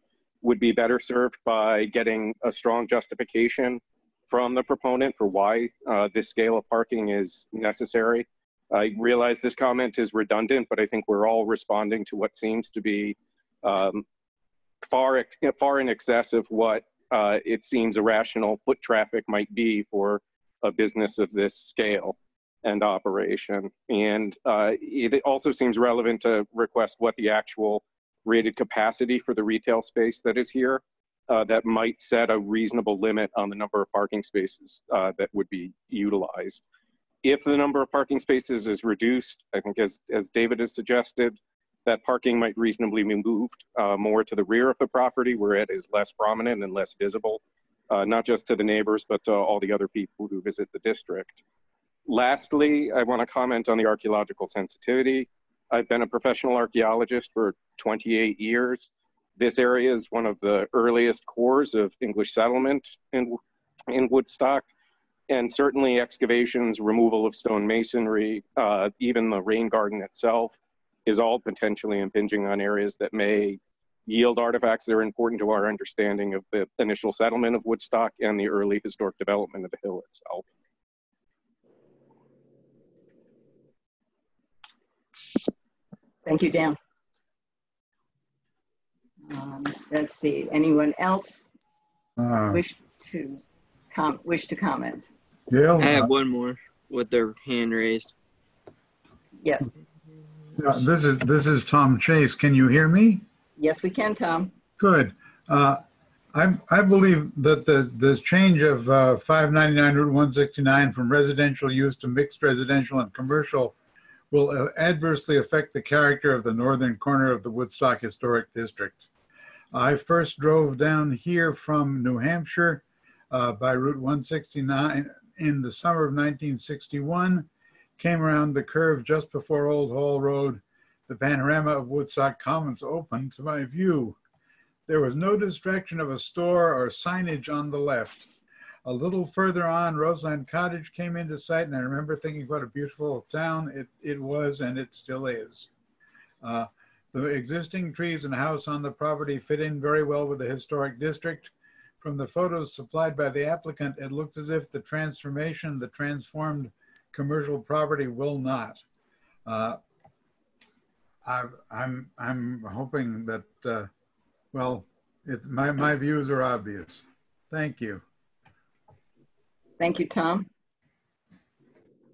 would be better served by getting a strong justification from the proponent for why uh, this scale of parking is necessary. I realize this comment is redundant, but I think we're all responding to what seems to be um, far, far in excess of what uh, it seems irrational foot traffic might be for a business of this scale and operation. And uh, it also seems relevant to request what the actual rated capacity for the retail space that is here uh, that might set a reasonable limit on the number of parking spaces uh, that would be utilized. If the number of parking spaces is reduced, I think as, as David has suggested, that parking might reasonably be moved uh, more to the rear of the property where it is less prominent and less visible, uh, not just to the neighbors, but to all the other people who visit the district. Lastly, I want to comment on the archaeological sensitivity. I've been a professional archaeologist for 28 years. This area is one of the earliest cores of English settlement in, in Woodstock. And certainly excavations, removal of stone masonry, uh, even the rain garden itself is all potentially impinging on areas that may yield artifacts that are important to our understanding of the initial settlement of Woodstock and the early historic development of the hill itself. Thank you, Dan. Um, let's see, anyone else Uh, wish to com wish to comment? Gail, I have one more with their hand raised. Yes, uh, this is, this is Tom Chase. Can you hear me? yes, we can, Tom. Good. Uh, I, I believe that the, the change of uh, 599 Route 169 from residential use to mixed residential and commercial will uh, adversely affect the character of the northern corner of the Woodstock Historic District. I first drove down here from New Hampshire uh, by Route 169 in the summer of 1961, came around the curve just before Old Hall Road. The panorama of Woodstock Commons opened to my view. There was no distraction of a store or signage on the left. A little further on, Roseland Cottage came into sight, and I remember thinking what a beautiful town it, it was and it still is. Uh, the existing trees and house on the property fit in very well with the historic district. From the photos supplied by the applicant, it looks as if the transformation, the transformed commercial property will not. Uh, I've, I'm, I'm hoping that, uh, well, it's, my, my views are obvious. Thank you. Thank you, Tom.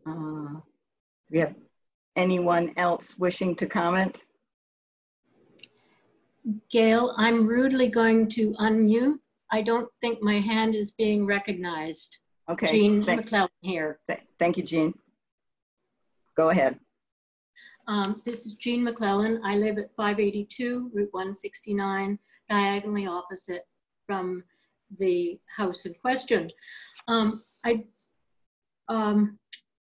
Uh, We have anyone else wishing to comment? Gail, I'm rudely going to unmute. I don't think my hand is being recognized. Okay. Jean thank- McClellan here. th- Thank you, Jean. Go ahead. Um, This is Jean McClellan. I live at 582 Route 169, diagonally opposite from the house in question. Um, I um,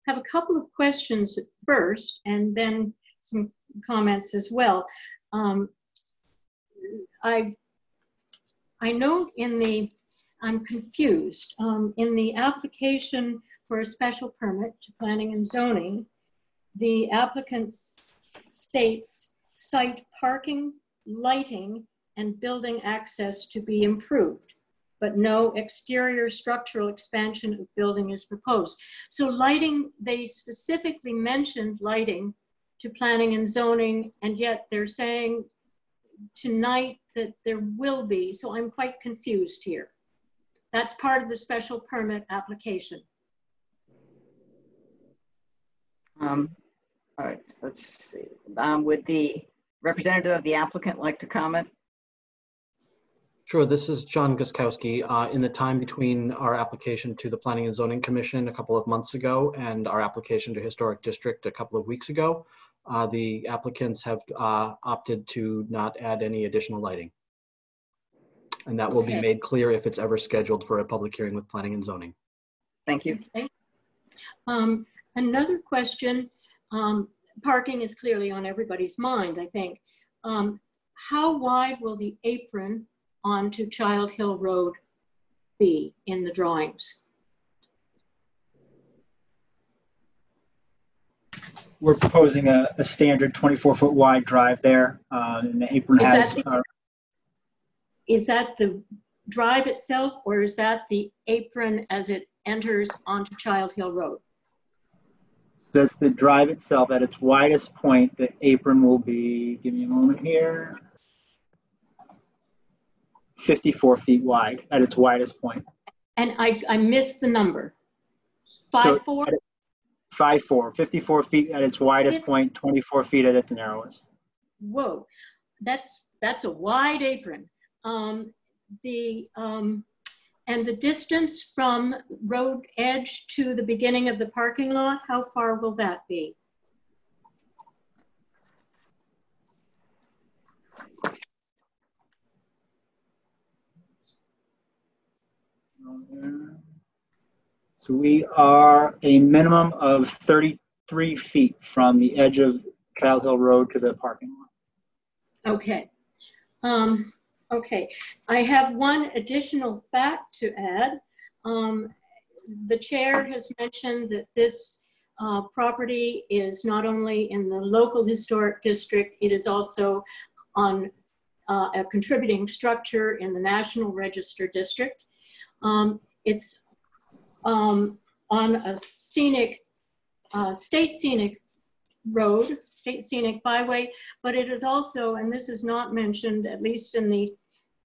have a couple of questions first and then some comments as well. Um, I, I note in the, I'm confused, um, in the application for a special permit to planning and zoning, the applicant states site parking, lighting, and building access to be improved, but no exterior structural expansion of building is proposed. So lighting, they specifically mentioned lighting to planning and zoning, and yet they're saying tonight that there will be, so I'm quite confused here. That's part of the special permit application. Um, All right, let's see. Um, Would the representative of the applicant like to comment? Sure, this is John Guszkowski. Uh, In the time between our application to the Planning and Zoning Commission a couple of months ago and our application to Historic District a couple of weeks ago, uh, the applicants have uh, opted to not add any additional lighting. And that will be Okay. made clear if it's ever scheduled for a public hearing with Planning and Zoning. Thank you. Okay. Um, Another question, um, parking is clearly on everybody's mind, I think. Um, How wide will the apron onto Childs Hill Road be in the drawings? We're proposing a, a standard 24 foot wide drive there, uh, and the apron Is has. that the- uh, Is that the drive itself or is that the apron as it enters onto Childs Hill Road? That's the drive itself at its widest point. The apron will be, give me a moment here. 54 feet wide at its widest point. And I, I missed the number. Five, So, four? at Five four, 54 feet at its widest point, 24 feet at its narrowest. Whoa, that's, that's a wide apron. Um, the, um, and the distance from road edge to the beginning of the parking lot, how far will that be? So we are a minimum of 33 feet from the edge of Childs Hill Road to the parking lot. Okay. Um, okay. I have one additional fact to add. Um, the chair has mentioned that this uh, property is not only in the local historic district, it is also on uh, a contributing structure in the National Register District. Um, it's um, on a scenic, uh, state scenic road, state scenic byway, but it is also, and this is not mentioned, at least in the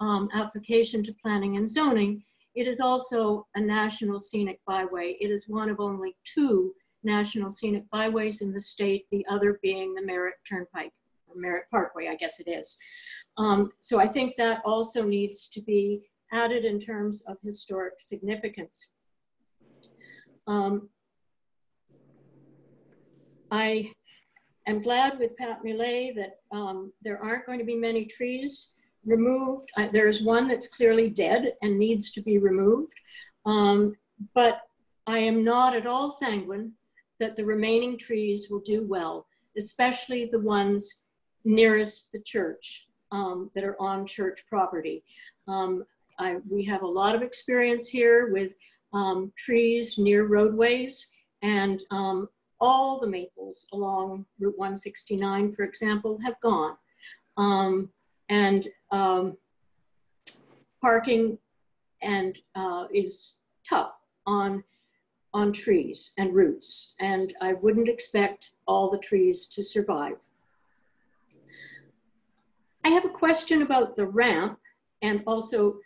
um, application to planning and zoning, it is also a national scenic byway. It is one of only two national scenic byways in the state, the other being the Merritt Turnpike, or Merritt Parkway, I guess it is. Um, so I think that also needs to be added in terms of historic significance. Um, I am glad with Pat Millet that um, there aren't going to be many trees removed. I, there is one that's clearly dead and needs to be removed. Um, but I am not at all sanguine that the remaining trees will do well, especially the ones nearest the church um, that are on church property. Um, I, we have a lot of experience here with um, trees near roadways and um, all the maples along Route 169, for example, have gone. Um, and um, parking and uh, is tough on, on trees and roots. And I wouldn't expect all the trees to survive. I have a question about the ramp and also,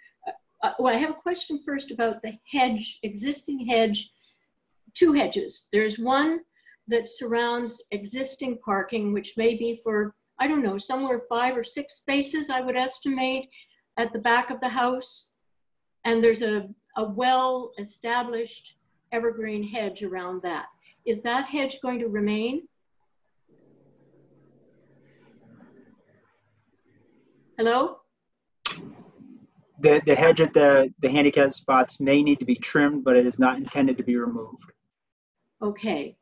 uh, well, I have a question first about the hedge, existing hedge, two hedges. There's one that surrounds existing parking, which may be for, I don't know, somewhere five or six spaces, I would estimate, at the back of the house. And there's a, a well-established evergreen hedge around that. Is that hedge going to remain? Hello? The, the hedge at the, the handicap spots may need to be trimmed, but it is not intended to be removed. Okay.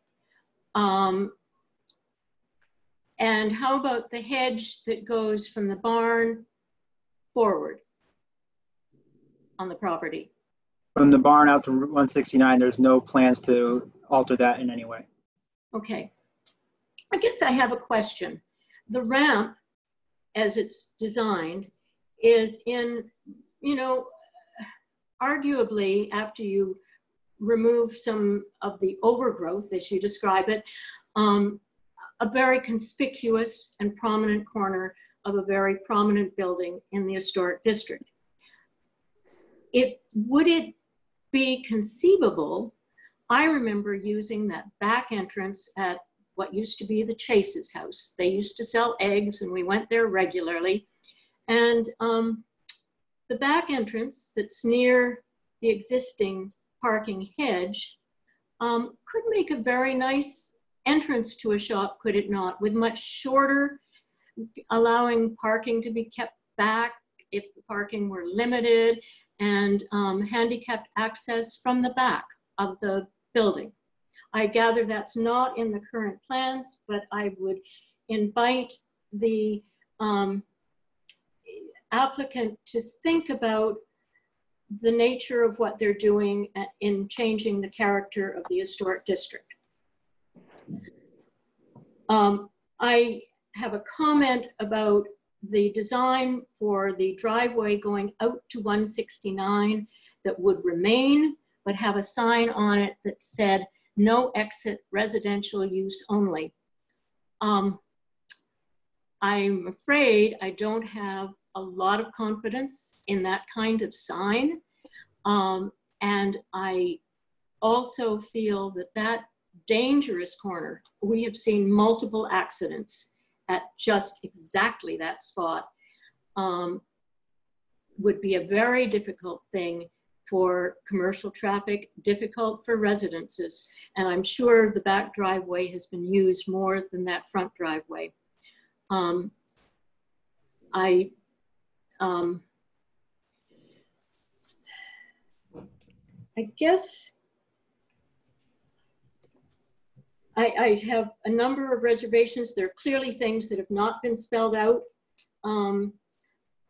Um, and how about the hedge that goes from the barn forward on the property? From the barn out to Route 169, there's no plans to alter that in any way. Okay. I guess I have a question. The ramp, as it's designed, is in, you know, arguably after you remove some of the overgrowth, as you describe it, um, a very conspicuous and prominent corner of a very prominent building in the historic district. It, would it be conceivable, I remember using that back entrance at what used to be the Chase's house. They used to sell eggs and we went there regularly. And um, the back entrance that's near the existing parking hedge um, could make a very nice entrance to a shop, could it not, with much shorter, allowing parking to be kept back if the parking were limited and um, handicapped access from the back of the building. I gather that's not in the current plans, but I would invite the um, applicant to think about the nature of what they're doing in changing the character of the historic district. Um, I have a comment about the design for the driveway going out to 169 that would remain, but have a sign on it that said, no exit residential use only. Um, I'm afraid I don't have a lot of confidence in that kind of sign. Um, and I also feel that that dangerous corner, we have seen multiple accidents at just exactly that spot, um, would be a very difficult thing for commercial traffic, difficult for residences. And I'm sure the back driveway has been used more than that front driveway. Um, I, um, I guess I, I, have a number of reservations. There are clearly things that have not been spelled out. Um,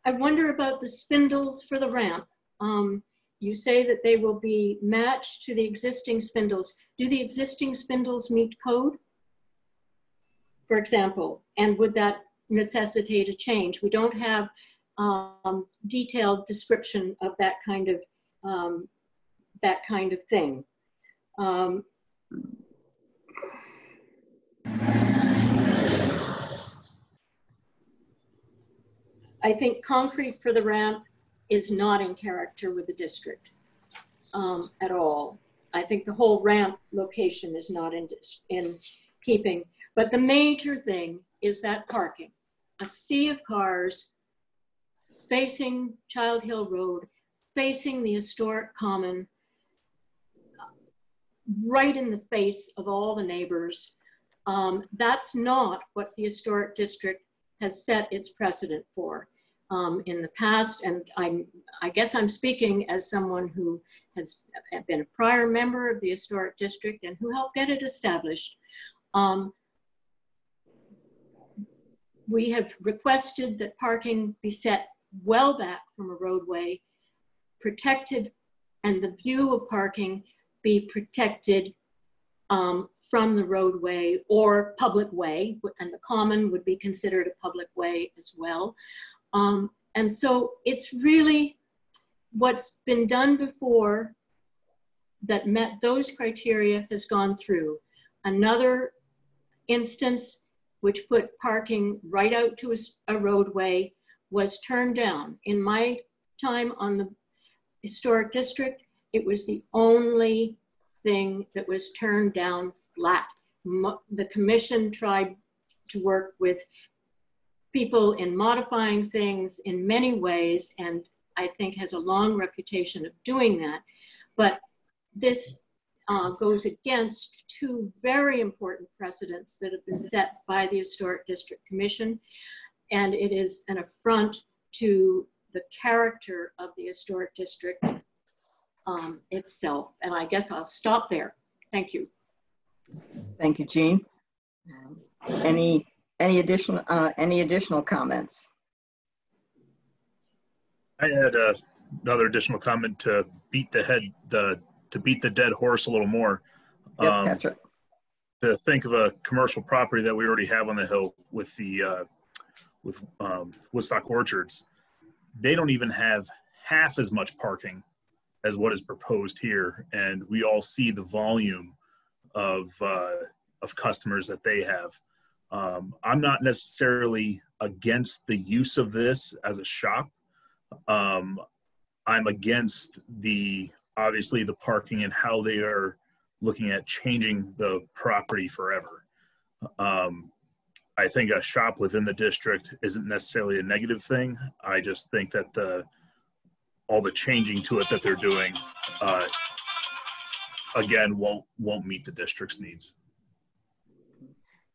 I wonder about the spindles for the ramp. Um, you say that they will be matched to the existing spindles. Do the existing spindles meet code? For example, and would that necessitate a change? We don't have um, detailed description of that kind of um, that kind of thing. Um, I think concrete for the ramp is not in character with the district um, at all. I think the whole ramp location is not in, in keeping. But the major thing is that parking. A sea of cars facing Childs Hill Road, facing the historic common, right in the face of all the neighbors. Um, that's not what the historic district has set its precedent for um, in the past. And I'm, I guess I'm speaking as someone who has been a prior member of the historic district and who helped get it established. Um, we have requested that parking be set well back from a roadway, protected, and the view of parking be protected um, from the roadway or public way, and the common would be considered a public way as well. Um, and so it's really what's been done before that met those criteria has gone through. Another instance which put parking right out to a, a roadway was turned down. In my time on the historic district, it was the only thing that was turned down flat. The commission tried to work with people in modifying things in many ways, and I think has a long reputation of doing that. But this uh, goes against two very important precedents that have been set by the Historic District Commission, and it is an affront to the character of the Historic District um, itself. And I guess I'll stop there. Thank you. Thank you, Jean. any any additional uh, any additional comments? I had uh, another additional comment to beat the head the to beat the dead horse a little more. Yes, um, Patrick. To think of a commercial property that we already have on the hill with the uh, with um, Woodstock Orchards, they don't even have half as much parking as what is proposed here, and we all see the volume of uh, of customers that they have. Um, I'm not necessarily against the use of this as a shop. Um, I'm against the obviously the parking and how they are looking at changing the property forever. Um, I think a shop within the district isn't necessarily a negative thing. I just think that the all the changing to it that they're doing, uh, again, won't won't meet the district's needs.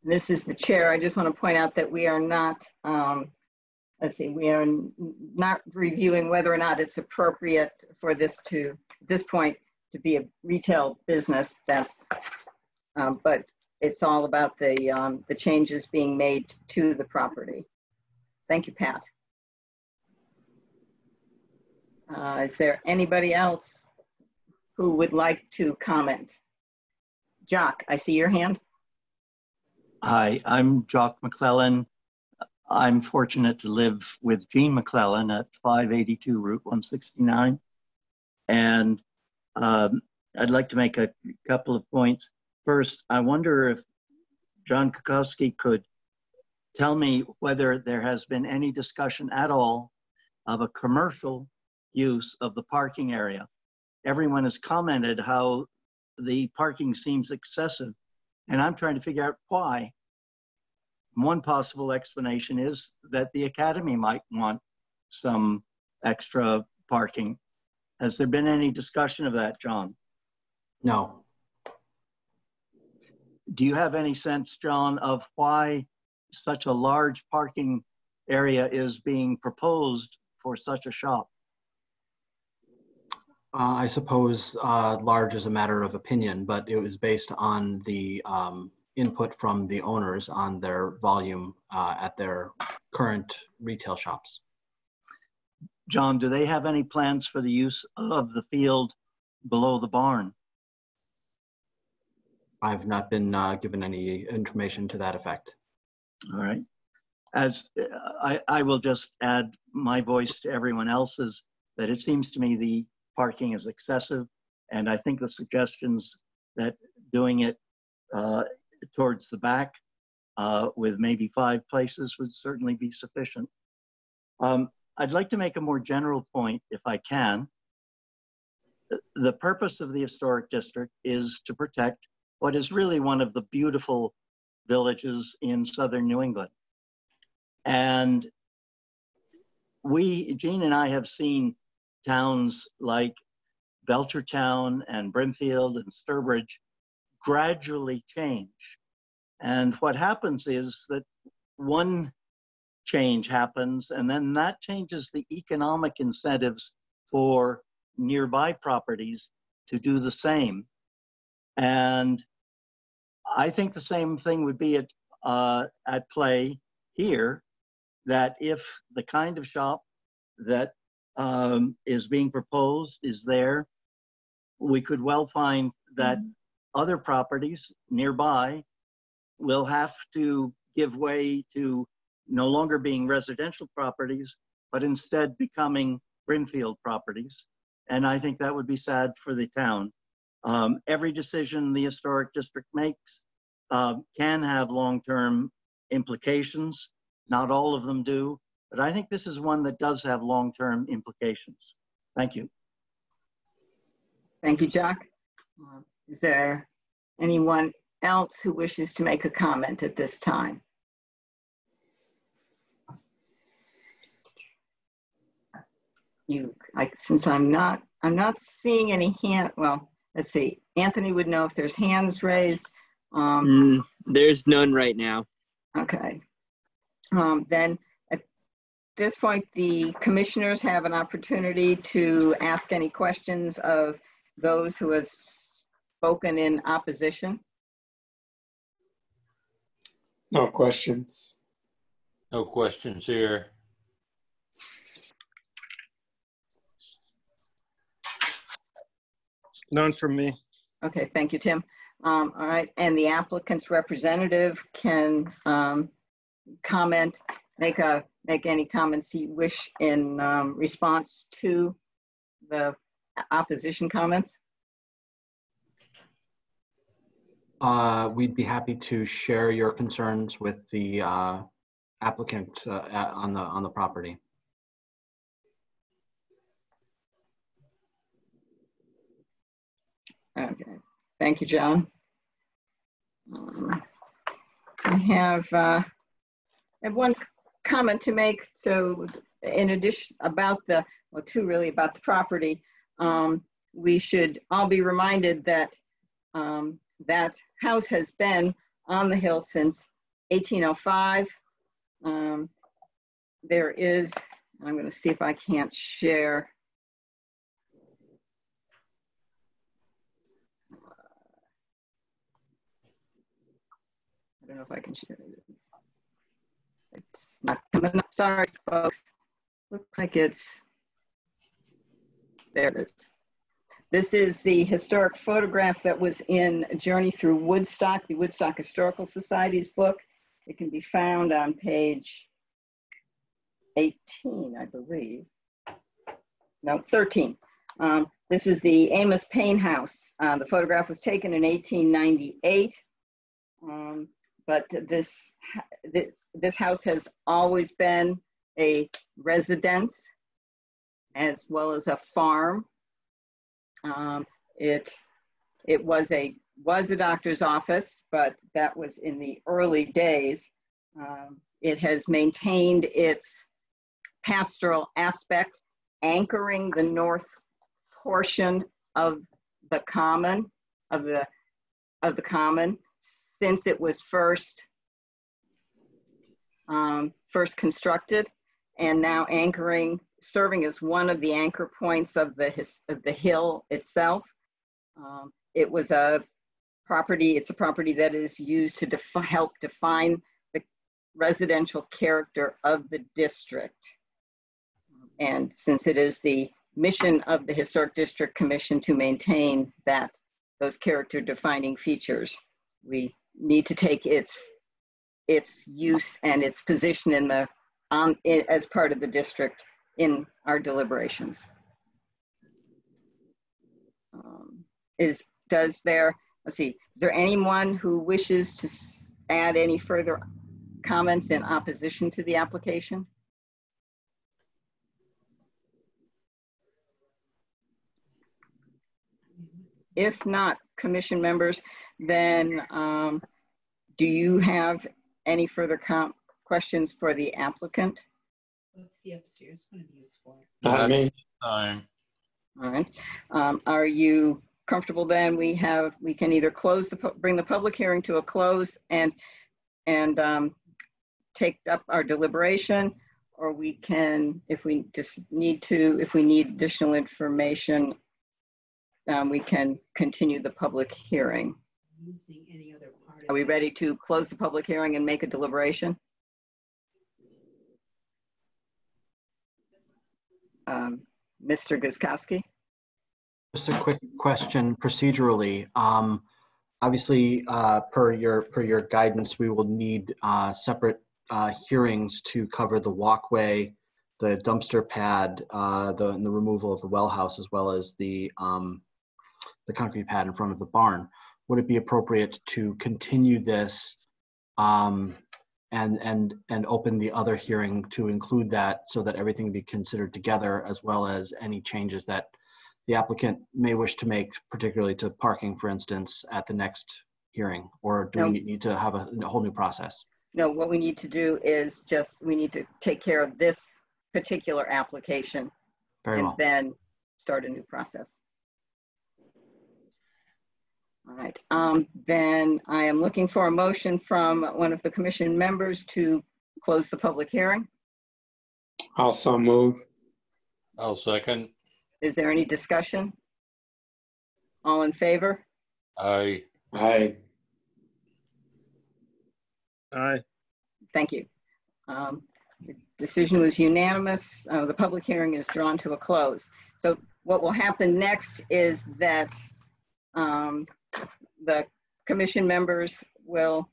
This is the chair. I just want to point out that we are not, um, let's see, we are not reviewing whether or not it's appropriate for this to, this point, to be a retail business. That's, um, but it's all about the um, the changes being made to the property. Thank you, Pat. Uh, is there anybody else who would like to comment? Jock, I see your hand. Hi, I'm Jock McClellan. I'm fortunate to live with Jean McClellan at 582 Route 169. And um, I'd like to make a couple of points. First, I wonder if John Guszkowski could tell me whether there has been any discussion at all of a commercial use of the parking area. Everyone has commented how the parking seems excessive, and I'm trying to figure out why. One possible explanation is that the academy might want some extra parking. Has there been any discussion of that, John? No. Do you have any sense, John, of why such a large parking area is being proposed for such a shop? Uh, I suppose uh, large is a matter of opinion, but it was based on the um, input from the owners on their volume uh, at their current retail shops. John, do they have any plans for the use of the field below the barn? I've not been uh, given any information to that effect. All right. As uh, I, I will just add my voice to everyone else's that it seems to me the parking is excessive. And I think the suggestions that doing it uh, towards the back uh, with maybe five places would certainly be sufficient. Um, I'd like to make a more general point, if I can. The purpose of the historic district is to protect what is really one of the beautiful villages in southern New England. And we, Jean and I have seen towns like Belchertown and Brimfield and Sturbridge gradually change. And what happens is that one change happens, and then that changes the economic incentives for nearby properties to do the same. And I think the same thing would be at, uh, at play here that if the kind of shop that um, is being proposed is there, we could well find that mm-hmm. other properties nearby will have to give way to no longer being residential properties, but instead becoming Brimfield properties. And I think that would be sad for the town. Um, every decision the historic district makes uh, can have long-term implications. Not all of them do, but I think this is one that does have long-term implications. Thank you. Thank you, Jack. Uh, is there anyone else who wishes to make a comment at this time? You, I, since I'm not, I'm not seeing any hand. Well, let's see. Anthony would know if there's hands raised. Um, mm, there's none right now. Okay. Um, then at this point, the commissioners have an opportunity to ask any questions of those who have spoken in opposition. No questions. No questions here. None from me. Okay, thank you, Tim. Um, all right, and the applicant's representative can um, comment, make a make any comments he wish in um, response to the opposition comments. Uh, we'd be happy to share your concerns with the uh, applicant uh, on the on the property. Okay, thank you, John. Um, I have, uh, I have one comment to make. So in addition about the, well, two really about the property, um, we should all be reminded that um, that house has been on the hill since 1805. Um, there is, I'm going to see if I can't share don't know if I can share it. It's not coming up. Sorry, folks. Looks like it's, there it is. This is the historic photograph that was in Journey Through Woodstock, the Woodstock Historical Society's book. It can be found on page 18, I believe. No, 13. Um, this is the Amos Payne House. Uh, the photograph was taken in 1898. Um, but this, this, this house has always been a residence as well as a farm. Um, it it was a was a doctor's office, but that was in the early days. Um, it has maintained its pastoral aspect, anchoring the north portion of the common of the of the common since it was first um, first constructed, and now anchoring, serving as one of the anchor points of the his, of the hill itself. Um, it was a property. It's a property that is used to defi help define the residential character of the district. And since it is the mission of the Historic District Commission to maintain that those character defining features, we need to take its its use and its position in the um, as part of the district in our deliberations. Um, is does there let's see is there anyone who wishes to add any further comments in opposition to the application? If not, commission members, then um, do you have any further questions for the applicant? What's the upstairs going to be used for? Not me. Time. All right. Um, are you comfortable then? We have, we can either close the, bring the public hearing to a close and, and um, take up our deliberation, or we can, if we just need to, if we need additional information, um, we can continue the public hearing. Using any other part Are we ready to close the public hearing and make a deliberation? Um, Mr. Guszkowski? Just a quick question procedurally. Um, obviously, uh, per your per your guidance, we will need uh, separate uh, hearings to cover the walkway, the dumpster pad, uh, the the removal of the well house, as well as the um, the concrete pad in front of the barn. Would it be appropriate to continue this um, and and and open the other hearing to include that so that everything be considered together as well as any changes that the applicant may wish to make, particularly to parking, for instance, at the next hearing? Or do No. we need to have a, a whole new process? No, what we need to do is just, we need to take care of this particular application Very and well. then start a new process. All right, um, then I am looking for a motion from one of the commission members to close the public hearing. Also move. I'll second. Is there any discussion? All in favor? Aye. Aye. Aye. Thank you. Um, The decision was unanimous. Uh, The public hearing is drawn to a close. So what will happen next is that um, the commission members will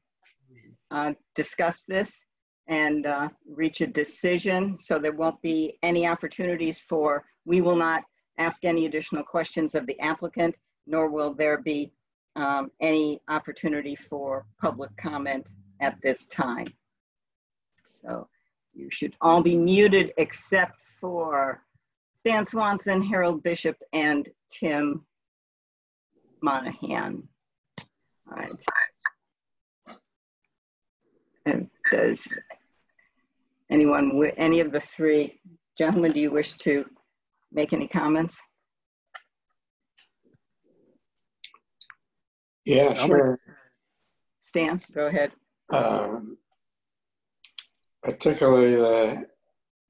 uh, discuss this and uh, reach a decision. So there won't be any opportunities for, we will not ask any additional questions of the applicant, nor will there be um, any opportunity for public comment at this time. So you should all be muted except for Stan Swanson, Harold Bishop, and Tim Monahan. All right. And does anyone, any of the three gentlemen, do you wish to make any comments? Yeah, sure. Stan, go ahead. Um, particularly the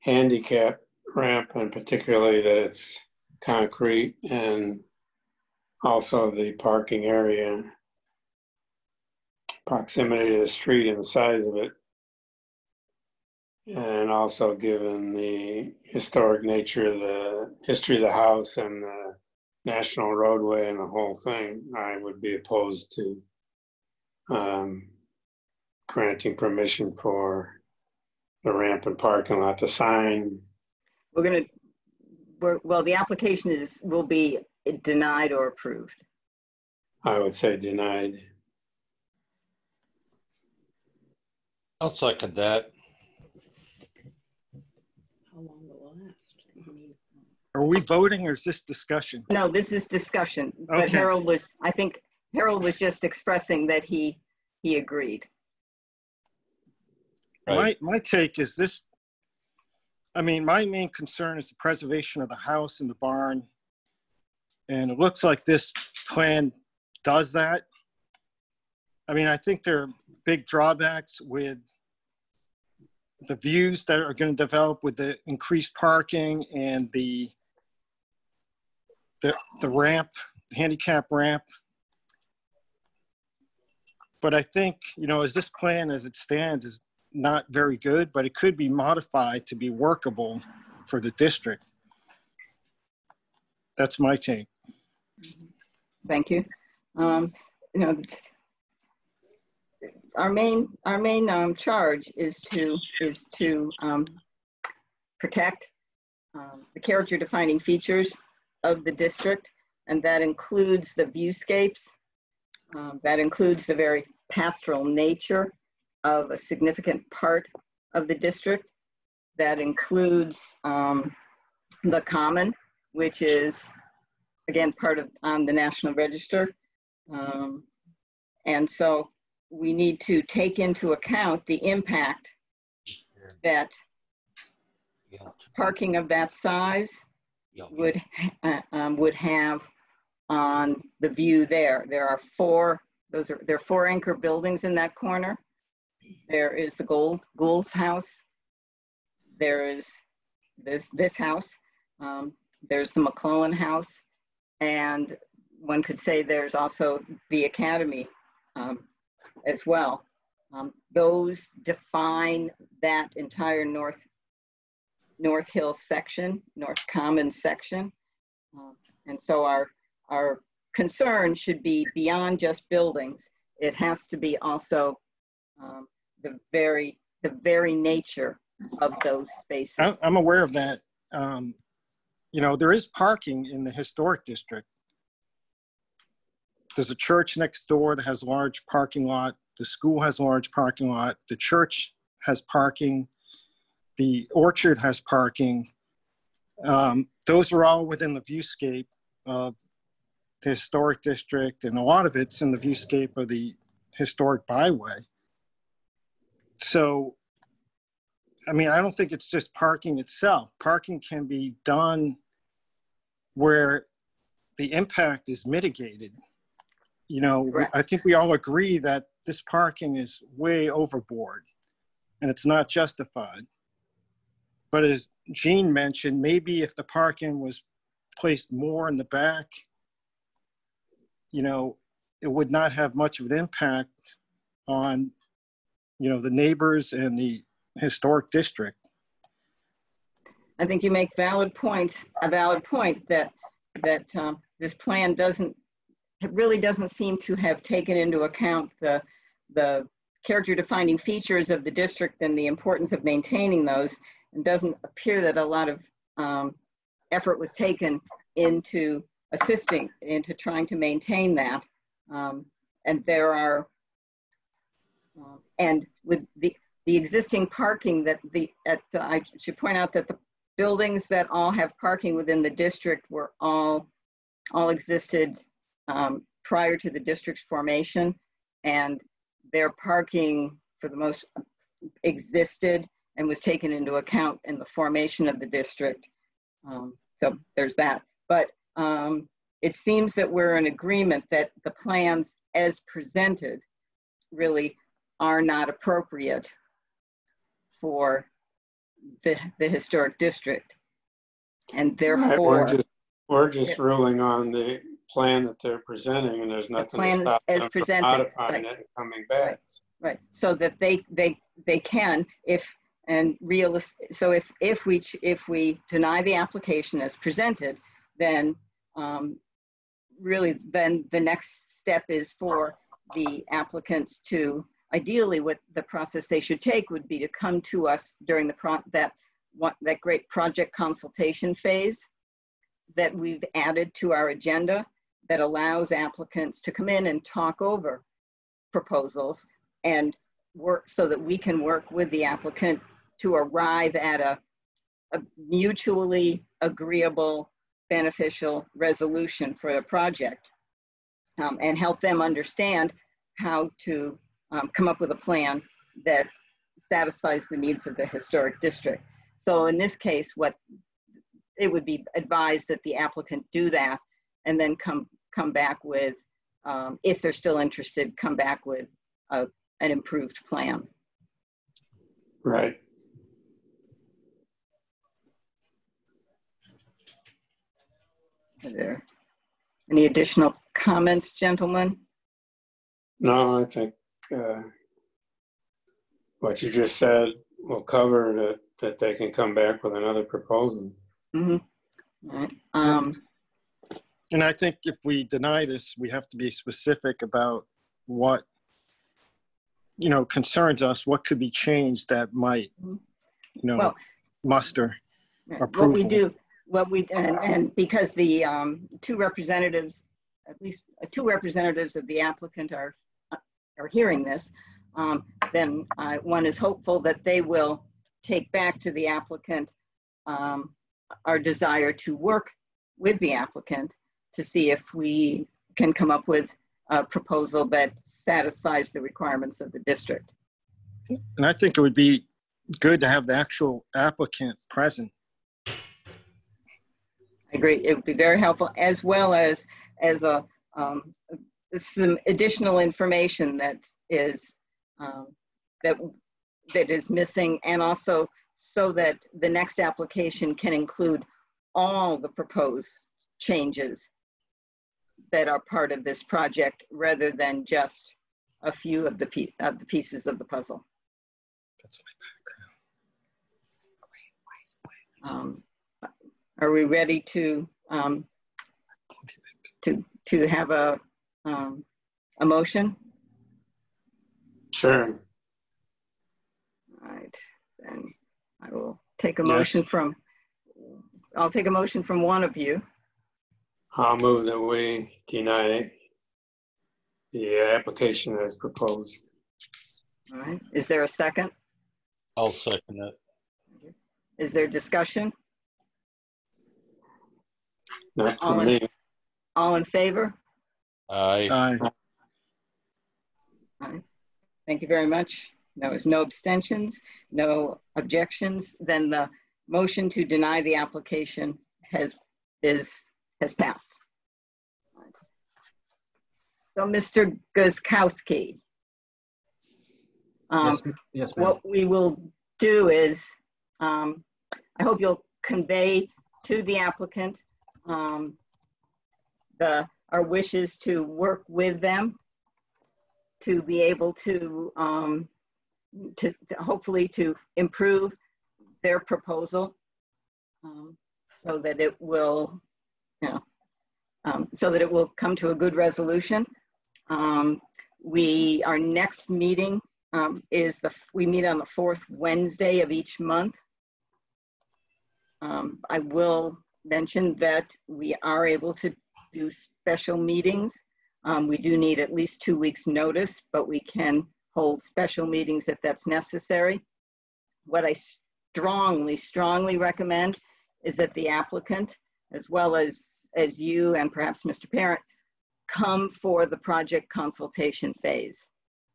handicap ramp and particularly that it's concrete and also the parking area, proximity to the street and the size of it. And also given the historic nature of the history of the house and the national roadway and the whole thing, I would be opposed to um, granting permission for the ramp and parking lot, the sign. We're gonna, we're, well, the application is, will be denied or approved. I would say denied. I'll second that. How long will it last? I mean, Are we voting or is this discussion? No, this is discussion, but Okay. Harold was, I think Harold was just expressing that he, he agreed. My, my take is this, I mean, my main concern is the preservation of the house and the barn. And it looks like this plan does that. I mean, I think there are big drawbacks with the views that are going to develop with the increased parking and the the, the ramp, handicap ramp. But I think, you know, as this plan as it stands is not very good, but it could be modified to be workable for the district. That's my take. Thank you. Um, you know, our main, our main, um, charge is to, is to, um, protect, um, the character defining features of the district, and that includes the viewscapes. Um, that includes the very pastoral nature of a significant part of the district. That includes, um, the common, which is, again, part of, on the National Register. Um, and so we need to take into account the impact that parking of that size would, uh, um, would have on the view there. There are four, those are, there are four anchor buildings in that corner. There is the Gold, Gould's house. There is this, this house. Um, there's the McClellan house. And one could say there's also the Academy um, as well. Um, those define that entire North, North Hill section, North Common section. Um, and so our, our concern should be beyond just buildings. It has to be also um, the very, the very nature of those spaces. I'm, I'm aware of that. Um, you know, there is parking in the historic district. There's a church next door that has a large parking lot. The school has a large parking lot. The church has parking. The orchard has parking. Um, those are all within the viewscape of the historic district, and a lot of it's in the viewscape of the historic byway. So, I mean, I don't think it's just parking itself. Parking can be done where the impact is mitigated. You know, we- I think we all agree that this parking is way overboard and it's not justified. But as Jean mentioned, maybe if the parking was placed more in the back, you know, it would not have much of an impact on, you know, the neighbors and the historic district. I think you make valid points, a valid point that, that um, this plan doesn't, it really doesn't seem to have taken into account the, the character defining features of the district and the importance of maintaining those. It doesn't appear that a lot of um, effort was taken into assisting, into trying to maintain that. Um, and there are, um, and with the, the existing parking that the, at, the- I should point out that the buildings that all have parking within the district were all, all existed um, prior to the district's formation. And their parking, for the most, existed and was taken into account in the formation of the district. Um, so there's that. But um, it seems that we're in agreement that the plans as presented really are not appropriate for the, the historic district. And Right, We're just, we're just ruling on the plan that they're presenting and there's nothing to plan stop as them from presented, modifying right. it and coming back. right, so that they, they, they can, if, and realist, so if, if we, if we deny the application as presented, then um, really, then the next step is for the applicants to, ideally, what the process they should take would be to come to us during the pro, that, what, that great project consultation phase that we've added to our agenda that allows applicants to come in and talk over proposals and work so that we can work with the applicant to arrive at a, a mutually agreeable, beneficial resolution for the project um, and help them understand how to um, come up with a plan that satisfies the needs of the historic district. So in this case, what it would be advised that the applicant do that and then come come back with, um, if they're still interested, come back with a, an improved plan. Right. Are there any additional comments, gentlemen? No, I think uh, what you just said will cover that, that they can come back with another proposal. Mm-hmm. All right. Um, And I think if we deny this, we have to be specific about what, you know, concerns us, what could be changed that might, you know, Well- muster What we do, what we, and, and because the um, two representatives, at least uh, two representatives of the applicant are, are hearing this, um, then uh, one is hopeful that they will take back to the applicant um, our desire to work with the applicant to see if we can come up with a proposal that satisfies the requirements of the district. And I think it would be good to have the actual applicant present. I agree. It would be very helpful, as well as, as a, um, some additional information that is, um, that, that is missing, and also so that the next application can include all the proposed changes that are part of this project, rather than just a few of the, pe- of the pieces of the puzzle. That's my background. Um, Are we ready to, um, to, to have a, um, a motion? Sure. All right, then I will take a Yes. motion from, I'll take a motion from one of you. I'll move that we deny the application as proposed. All right, is there a second? I'll second it. Is there discussion? Not All for in- me. All in favor? Aye. Aye. All right. Thank you very much. There was no abstentions, no objections, then the motion to deny the application has, is, has passed. So Mr. Guszkowski, um, Yes, yes, what we will do is, um, I hope you'll convey to the applicant, um, the, our wishes to work with them to be able to, um, to, to hopefully to improve their proposal, um, so that it will, you know, um, so that it will come to a good resolution. Um, we, our next meeting um, is the, we meet on the fourth Wednesday of each month. Um, I will mention that we are able to do special meetings. Um, we do need at least two weeks' notice, but we can hold special meetings if that's necessary. What I strongly, strongly recommend is that the applicant, as well as, as you and perhaps Mr. Parent, come for the project consultation phase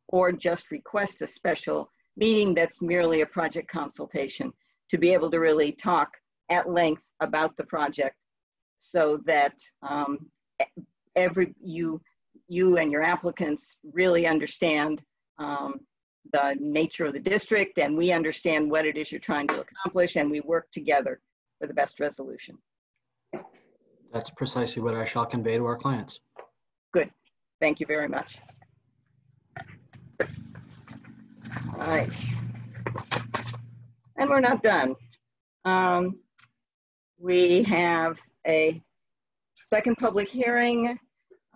or just request a special meeting that's merely a project consultation to be able to really talk at length about the project so that um, every you you and your applicants really understand um, the nature of the district and we understand what it is you're trying to accomplish and we work together for the best resolution. That's precisely what I shall convey to our clients. Good. Thank you very much. All right. And we're not done. Um, we have a second public hearing.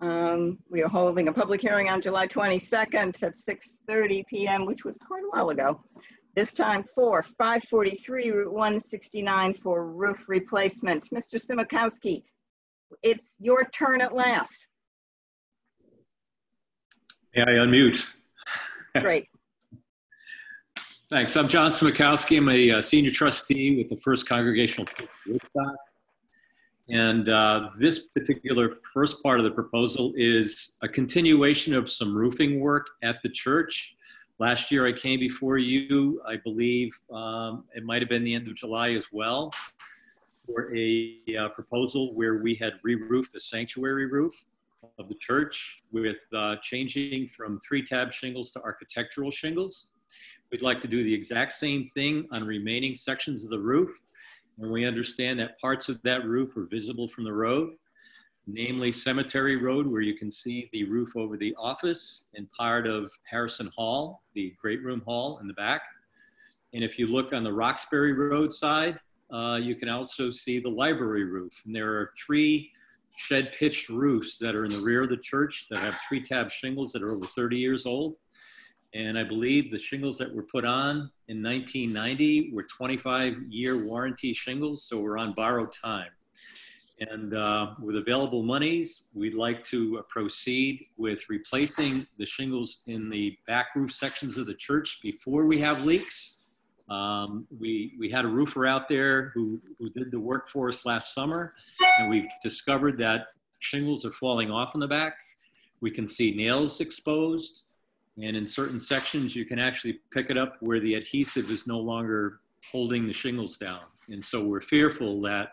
Um, we are holding a public hearing on July 22nd at 6:30 PM, which was quite a while ago. This time for 543 Route 169 for roof replacement. Mr. Simakowski, it's your turn at last. May I unmute? Great. Thanks. I'm John Smikowski. I'm a uh, senior trustee with the First Congregational Church of Woodstock. And uh, this particular first part of the proposal is a continuation of some roofing work at the church. Last year I came before you, I believe um, it might have been the end of July as well, for a uh, proposal where we had re-roofed the sanctuary roof of the church with uh, changing from three tab shingles to architectural shingles. We'd like to do the exact same thing on remaining sections of the roof. And we understand that parts of that roof are visible from the road, namely Cemetery Road, where you can see the roof over the office and part of Harrison Hall, the great room hall in the back. And if you look on the Roxbury Road side, uh, you can also see the library roof. And there are three shed pitched roofs that are in the rear of the church that have three tab shingles that are over 30 years old. And I believe the shingles that were put on in 1990 were 25 year warranty shingles, so we're on borrowed time. And uh, with available monies, we'd like to uh, proceed with replacing the shingles in the back roof sections of the church before we have leaks. Um, we, we had a roofer out there who, who did the work for us last summer, and we've discovered that shingles are falling off in the back. We can see nails exposed, and in certain sections, you can actually pick it up where the adhesive is no longer holding the shingles down. And so we're fearful that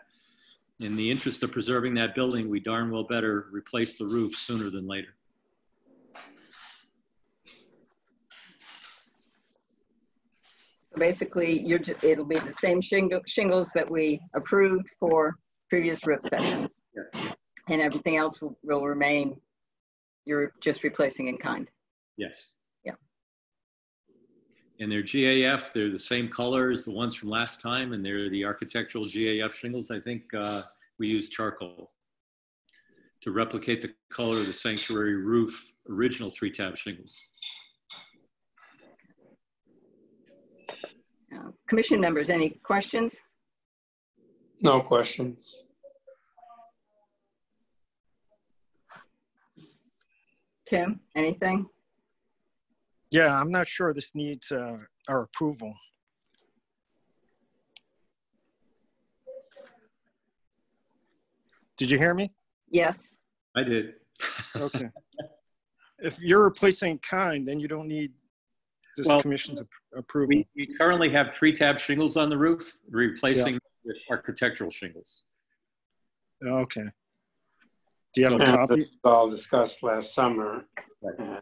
in the interest of preserving that building, we darn well better replace the roof sooner than later. So basically, you're, ju- it'll be the same shingle, shingles that we approved for previous roof sections. Yes. And everything else will, will remain, you're just replacing in kind. Yes. Yeah. And they're GAF, they're the same color as the ones from last time, and they're the architectural GAF shingles. I think uh, we used charcoal to replicate the color of the sanctuary roof original three tab shingles. Uh, Commission members, any questions? No questions. Tim, anything? Yeah, I'm not sure this needs uh, our approval. Did you hear me? Yes. I did. Okay. If you're replacing kind, then you don't need this Well, commission's ap- approval. We, we currently have three tab shingles on the roof, replacing with architectural shingles. Okay. Do you have a And copy? this was all discussed last summer. And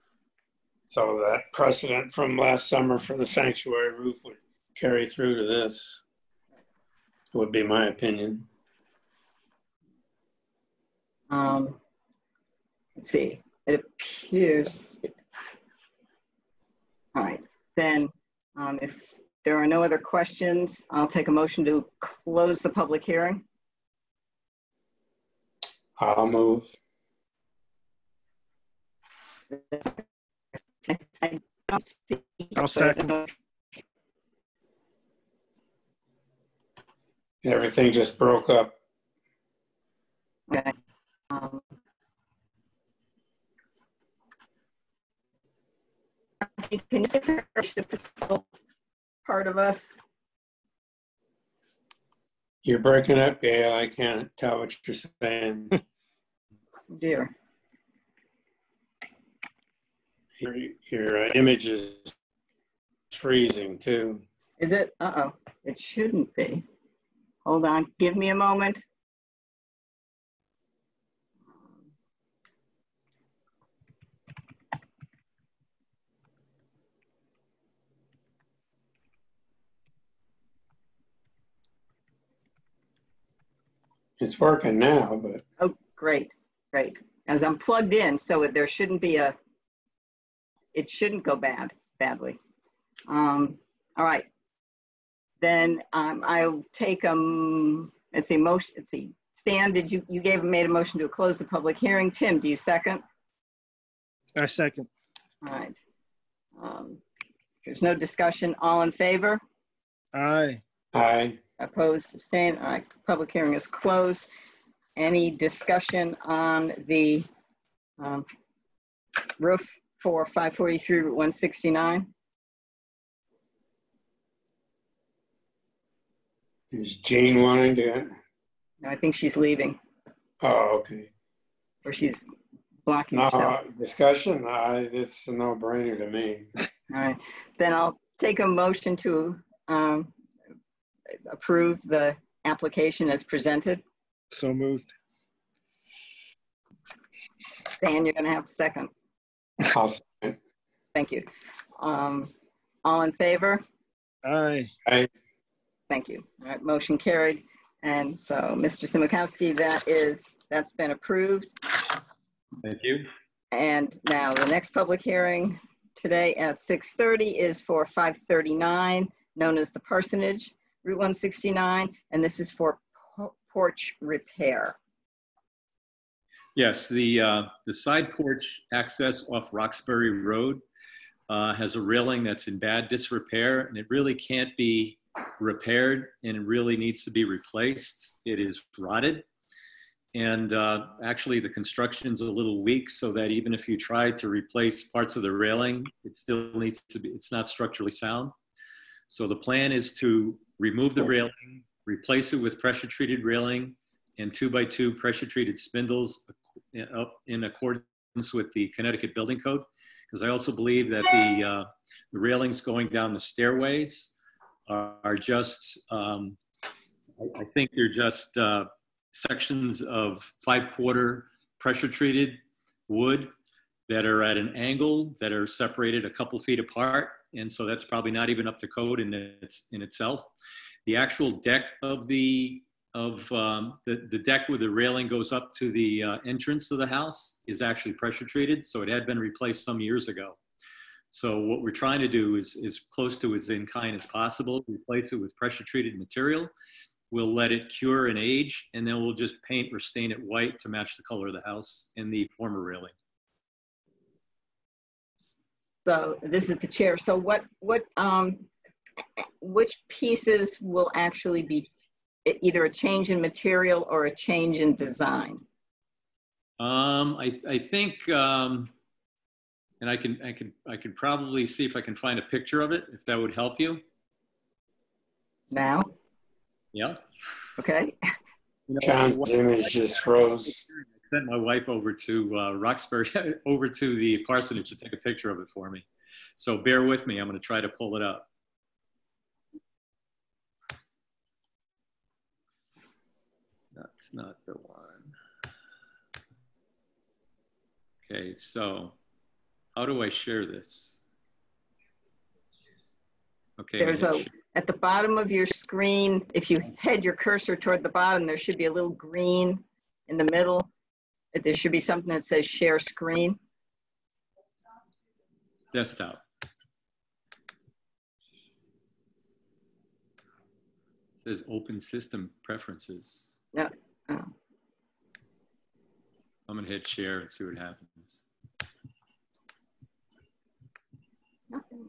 So that precedent from last summer for the sanctuary roof would carry through to this, would be my opinion. Um, let's see, it appears. All right, then, um, if there are no other questions, I'll take a motion to close the public hearing. I'll move. I'll second. Everything just broke up. Okay. Um, Can you say the part of us? You're breaking up, Gail. I can't tell what you're saying. Dear, Your, your uh, image is freezing too. is it? Uh-oh, it shouldn't be. Hold on, give me a moment. It's working now, but Oh, great, great. As I'm plugged in, so there shouldn't be a, it shouldn't go bad, badly. Um, all right. Then um, I'll take, um, let's see, motion, let's see. Stan, did you, you gave, made a motion to close the public hearing. Tim, do you second? I second. All right. Um, There's no discussion. All in favor? Aye. Aye. Opposed, abstained? All right, public hearing is closed. Any discussion on the um, roof for 543 Route 169? is Jane wanting to? No, I think she's leaving. Oh, okay. Or she's blocking No, herself? discussion, I, it's a no-brainer to me. All right, then I'll take a motion to um, approve the application as presented. So moved. Dan, you're gonna have a second. I'll. Thank you. Um, All in favor? Aye. Aye. Thank you. All right, motion carried. And so, Mr. Simikowski, that is, that's been approved. Thank you. And now the next public hearing today at 6:30 is for 539, known as the Parsonage, Route 169, and this is for porch repair. Yes, the, uh, the side porch access off Roxbury Road uh, has a railing that's in bad disrepair and it really can't be repaired and it really needs to be replaced. It is rotted. And uh, actually the construction's a little weak so that even if you try to replace parts of the railing, it still needs to be, it's not structurally sound. So the plan is to remove the railing, replace it with pressure treated railing and two by two pressure treated spindles uh, in accordance with the Connecticut Building Code. Because I also believe that the, uh, the railings going down the stairways are, are just, um, I, I think they're just uh, sections of five quarter pressure treated wood that are at an angle that are separated a couple feet apart. And so that's probably not even up to code in its, in itself. The actual deck of the of um, the, the deck where the railing goes up to the uh, entrance of the house is actually pressure treated. So it had been replaced some years ago. So what we're trying to do is as close to as in kind as possible, replace it with pressure treated material. We'll let it cure and age, and then we'll just paint or stain it white to match the color of the house and the former railing. So this is the chair. So what, what, um, which pieces will actually be either a change in material or a change in design? Um, I, I think, um, and I can, I can, I can probably see if I can find a picture of it, if that would help you. Now, Yeah. okay? You know, John's what- image just froze. I sent my wife over to uh, Roxbury, over to the parsonage to take a picture of it for me. So bear with me. I'm going to try to pull it up. That's not the one. Okay, so how do I share this? Okay. There's a, share. at the bottom of your screen, if you head your cursor toward the bottom, there should be a little green in the middle. There should be something that says share screen. desktop. It says open system preferences. No, oh. I'm gonna hit share and see what happens. Nothing.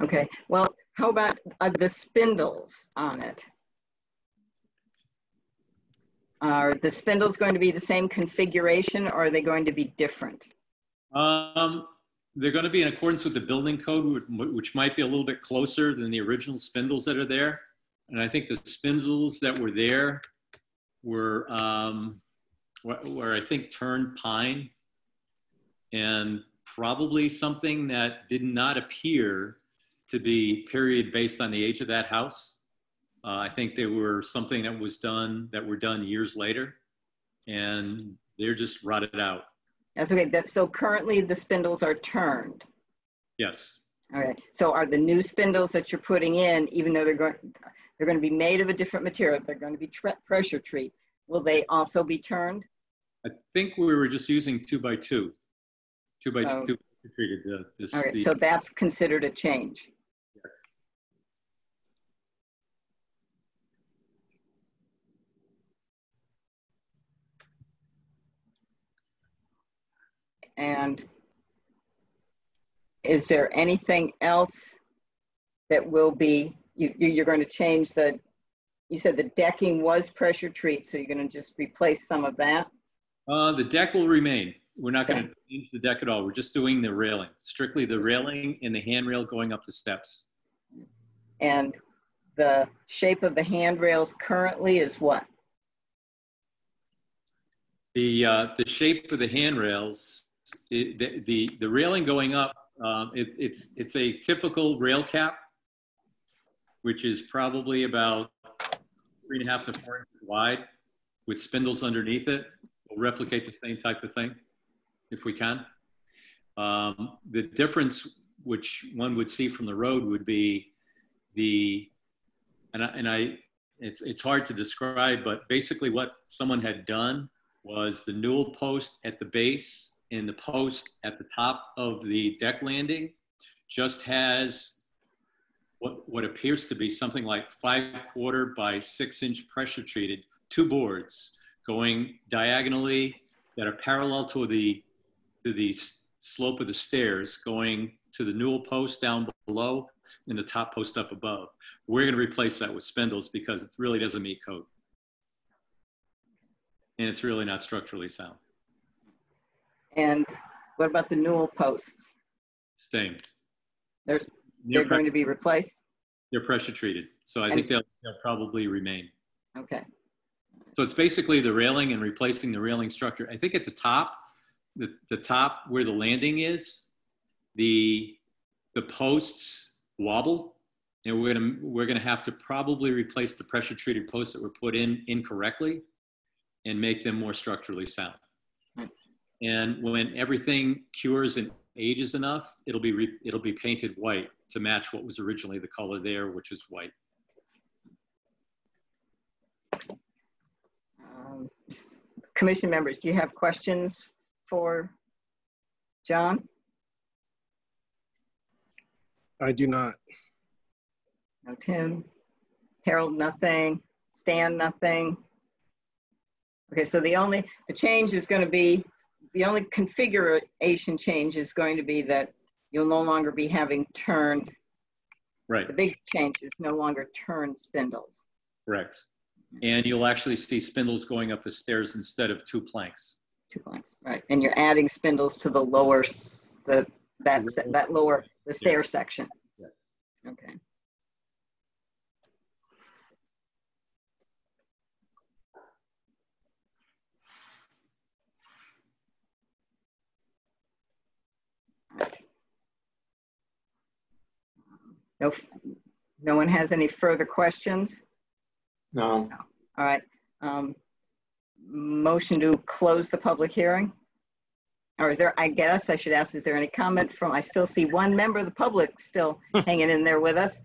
Okay, well, how about uh, the spindles on it? Are the spindles going to be the same configuration or are they going to be different? Um, they're gonna be in accordance with the building code, which might be a little bit closer than the original spindles that are there. And I think the spindles that were there were, um, were, were I think turned pine and probably something that did not appear to be period based on the age of that house. Uh, I think they were something that was done that were done years later, and they're just rotted out. That's okay, that, so currently the spindles are turned. Yes, All right, so are the new spindles that you're putting in, even though they're going, they're going to be made of a different material, they're going to be pressure treat, will they also be turned? I think we were just using two by two, two by So- two treated the this. All right, the- so that's considered a change. And is there anything else that will be, you, you- you're going to change the, you said the decking was pressure treat, so you're going to just replace some of that? Uh, the deck will remain. We're not going to change the deck at all. We're just doing the railing, strictly the railing and the handrail going up the steps. And the shape of the handrails currently is what? The, uh, the shape of the handrails, the, the, the railing going up, um, it, it's, it's a typical rail cap, which is probably about three and a half to four inches wide with spindles underneath it. We'll replicate the same type of thing if we can. Um, the difference, which one would see from the road, would be the, and I, and I it's, it's hard to describe, but basically what someone had done was the newel post at the base and the post at the top of the deck landing just has what, what appears to be something like five quarter by six inch pressure treated two boards going diagonally that are parallel to the, to the slope of the stairs going to the newel post down below and the top post up above. We're going to replace that with spindles because it really doesn't meet code and it's really not structurally sound. And what about the newel posts? Same. There's, they're going to be replaced? They're pressure treated. So I And- think they'll, they'll probably remain. Okay. So it's basically the railing and replacing the railing structure. I think at the top, the, the top where the landing is, the, the posts wobble. And we're gonna, we're gonna have to probably replace the pressure treated posts that were put in incorrectly and make them more structurally sound. And when everything cures and ages enough, it'll be, re, it'll be painted white to match what was originally the color there, which is white. Um, Commission members, do you have questions for John? I do not. No, Tim? Harold, nothing? Stan, nothing? Okay, so the only, the change is going to be, the only configuration change is going to be that you'll no longer be having turned, Right, the big change is no longer turned spindles. correct. And you'll actually see spindles going up the stairs instead of two planks. Two planks, right. And you're adding spindles to the lower, the, that, that lower, the stair section. Yes. Okay. No, no one has any further questions? No. All right. Um, Motion to close the public hearing? Or is there, I guess I should ask, is there any comment from, I still see one member of the public still hanging in there with us.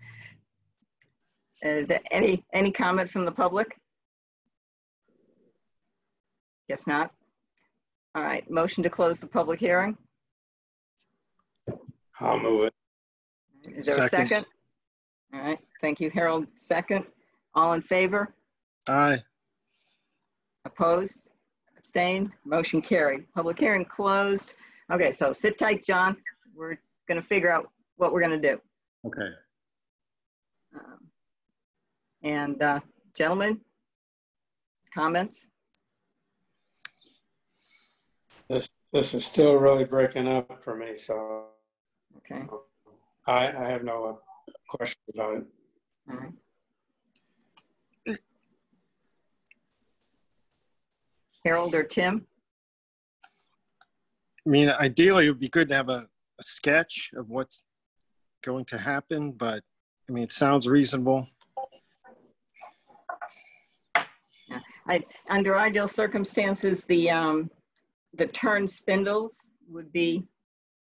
Is there any, any comment from the public? Guess not. All right, motion to close the public hearing? I'll move it. Is there a Second. second? All right, thank you, Harold. Second. All in favor? Aye. Opposed? Abstained? Motion carried. Public hearing closed. Okay, so sit tight, John. We're going to figure out what we're going to do. Okay. Um, And uh, gentlemen, comments? This, this is still really breaking up for me, so Okay, I, I have no uh, questions about it. all right. Harold or Tim? I mean, ideally, it would be good to have a, a sketch of what's going to happen, but I mean, it sounds reasonable. I, under ideal circumstances, the, um, the turn spindles would be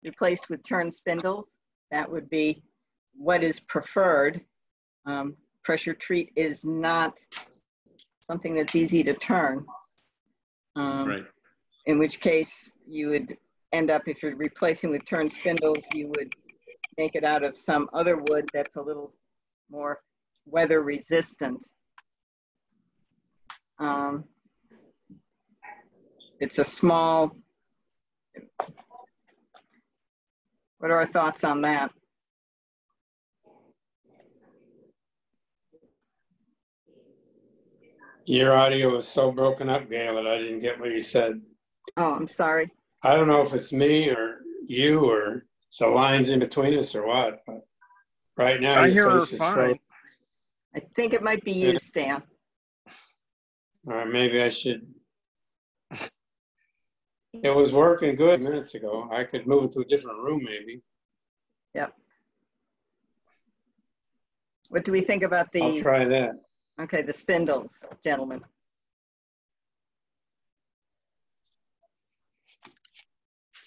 replaced with turn spindles. That would be what is preferred. Um, pressure treat is not something that's easy to turn. Um, Right. In which case you would end up, if you're replacing with turn spindles, you would make it out of some other wood that's a little more weather resistant. Um, it's a small, what are our thoughts on that? Your audio was so broken up, Gail, that I didn't get what you said. Oh, I'm sorry. I don't know if it's me or you or the lines in between us or what, but Right now, I hear her fine. frozen. I think it might be you, Stan. Or maybe I should. It was working good minutes ago. I could move it to a different room, maybe. Yep. What do we think about the? I'll the, try that. okay, the spindles, gentlemen?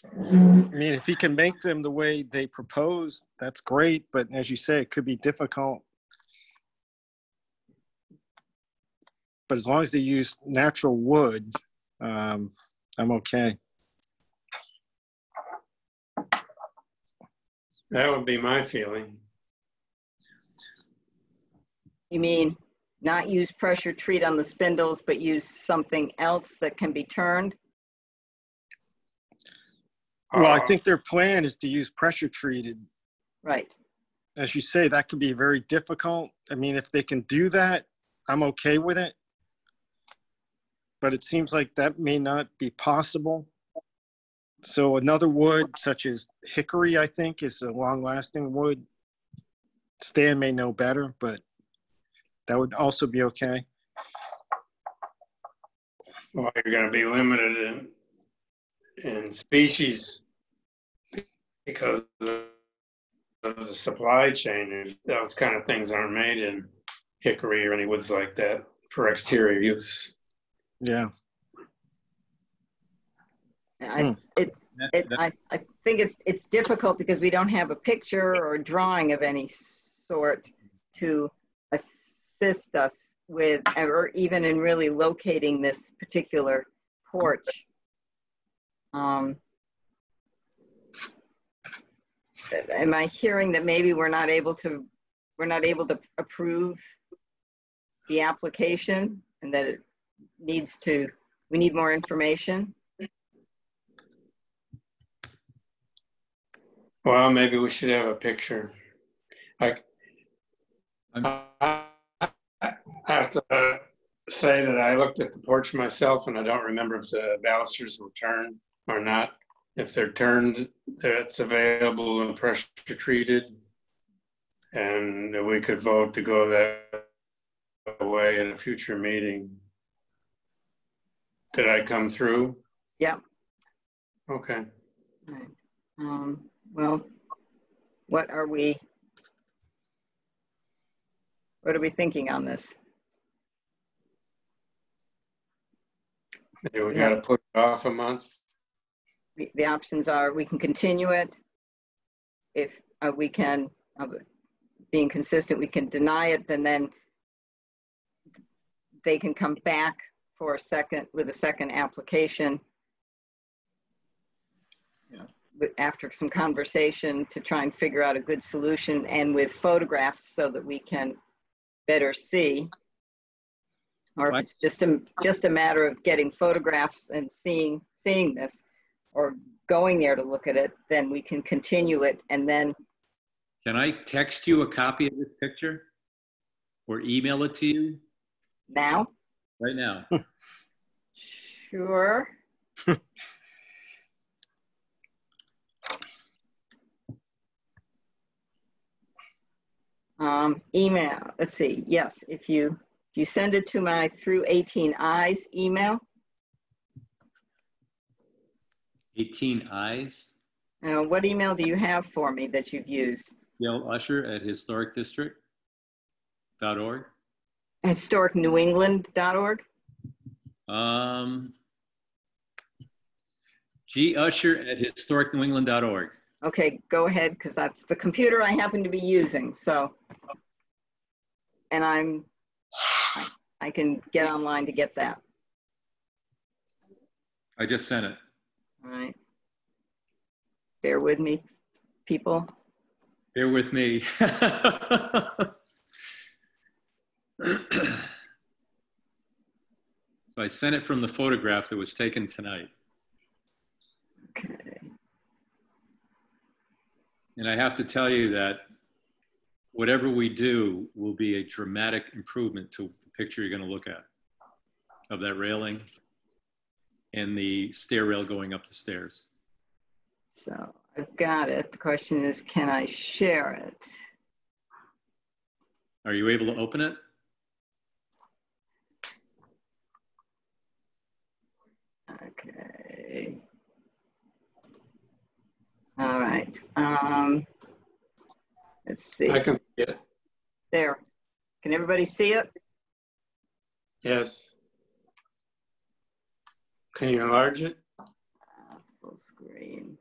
I mean, if he can make them the way they propose, that's great. But as you say, it could be difficult. But as long as they use natural wood, um, I'm okay. That would be my feeling. You mean not use pressure treat on the spindles, but use something else that can be turned? Well, I Uh, think their plan is to use pressure treated. Right. As you say, that could be very difficult. I mean, if they can do that, I'm okay with it. But it seems like that may not be possible. So another wood such as hickory, I think, is a long-lasting wood. Stan may know better, but that would also be okay. Well, you're gonna be limited in, in species because of the supply chain. Those kind of things aren't made in hickory or any woods like that for exterior use. Yeah. I, it's, it, I, I think it's, it's difficult because we don't have a picture or a drawing of any sort to assist us with, or even in really locating this particular porch. Um, am I hearing that maybe we're not able to, we're not able to approve the application and that it needs to, we need more information? Well, maybe we should have a picture. Like, I I have to uh, say that I looked at the porch myself and I don't remember if the balusters were turned or not. If they're turned, that's available and pressure treated. And we could vote to go that way in a future meeting. Did I come through? Yeah. Okay. Right. Um, well, what are we, what are we thinking on this? Yeah, we gotta put it off a month. The, the options are we can continue it. If uh, we can, uh, being consistent, we can deny it, and then they can come back for a second, with a second application. with- After some conversation to try and figure out a good solution and with photographs so that we can better see. Or if it's just a, just a matter of getting photographs and seeing, seeing this or going there to look at it, then we can continue it and then, Can I text you a copy of this picture? Or email it to you now, right now? sure. Um, email, let's see, yes, if you, if you send it to my through 18 eyes email, 18 eyes, uh, what email do you have for me that you've used? Gail Usher at historicdistrict.org. Historicnewengland.org? Um, G Usher at historicnewengland.org. Okay, go ahead, because that's the computer I happen to be using, so. And I'm, I- I can get online to get that, I just sent it. all right? Bear with me, people. Bear with me. so I sent it from the photograph that was taken tonight. Okay. And I have to tell you that whatever we do will be a dramatic improvement to the picture you're going to look at of that railing and the stair rail going up the stairs. So I've got it. The question is, can I share it? Are you able to open it? Okay. All right. Um, let's see. I can see it. There. Can everybody see it? Yes. Can you enlarge it? Full screen.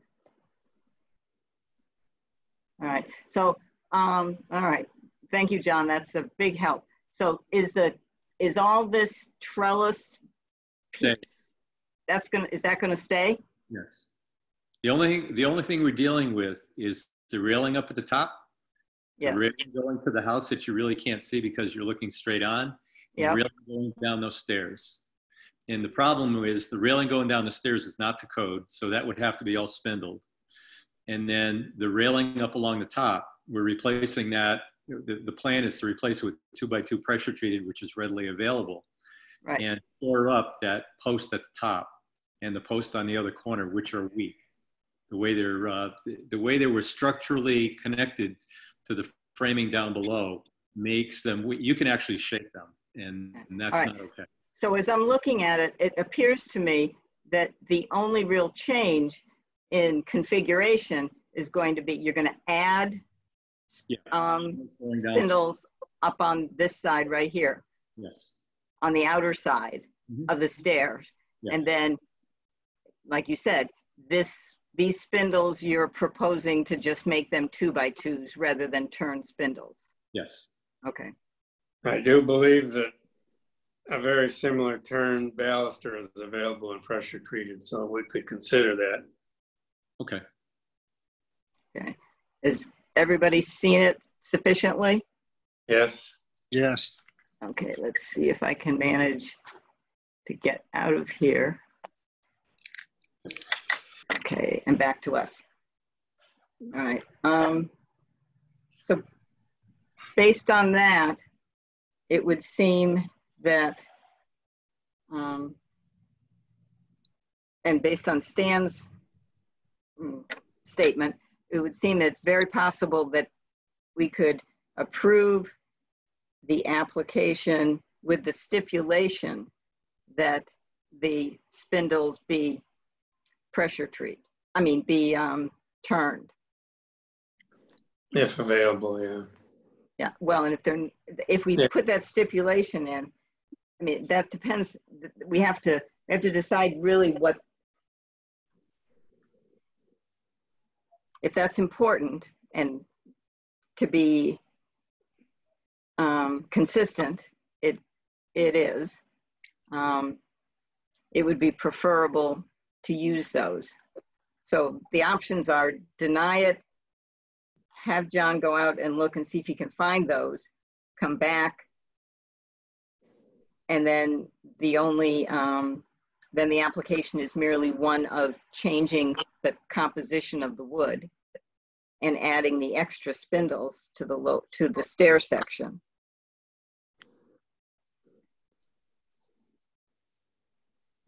All right. So, um, all right. Thank you, John. That's a big help. So is the, is all this trellis Stay. piece, that's gonna, is that gonna stay? Yes. The only, the only thing we're dealing with is the railing up at the top. the Yes. railing going to the house that you really can't see because you're looking straight on. and the railing going down those stairs. And the problem is the railing going down the stairs is not to code, so that would have to be all spindled. And then the railing up along the top, we're replacing that. The, the plan is to replace it with two by two pressure treated, which is readily available. Right. And shore up that post at the top and the post on the other corner, which are weak. The way they're, uh, the, the way they were structurally connected to the framing down below makes them, you can actually shake them and, and that's right. not okay. So as I'm looking at it, it appears to me that the only real change in configuration is going to be, you're gonna add Yeah. um, Going spindles up on this side right here, Yes. on the outer side Mhm. of the stairs. And then, like you said, this, these spindles, you're proposing to just make them two by twos rather than turn spindles. Yes. Okay, I do believe that a very similar turn baluster is available and pressure treated, so we could consider that. Okay. okay. Is everybody seen it sufficiently? Yes. Yes. Okay, let's see if I can manage to get out of here. Okay, and back to us. All right. Um, so based on that, it would seem that, um, and based on Stan's mm, statement, it would seem that it's very possible that we could approve the application with the stipulation that the spindles be pressure treat, I mean, be um, turned. If available, yeah. Yeah, well, and if they're, if we Yeah. put that stipulation in, I mean, that depends, we have to, we have to decide really what, if that's important and to be um, consistent, it, it is. Um, it would be preferable to use those. So the options are deny it, have John go out and look and see if he can find those, come back. And then the only, um, then the application is merely one of changing the composition of the wood and adding the extra spindles to the low, to the stair section.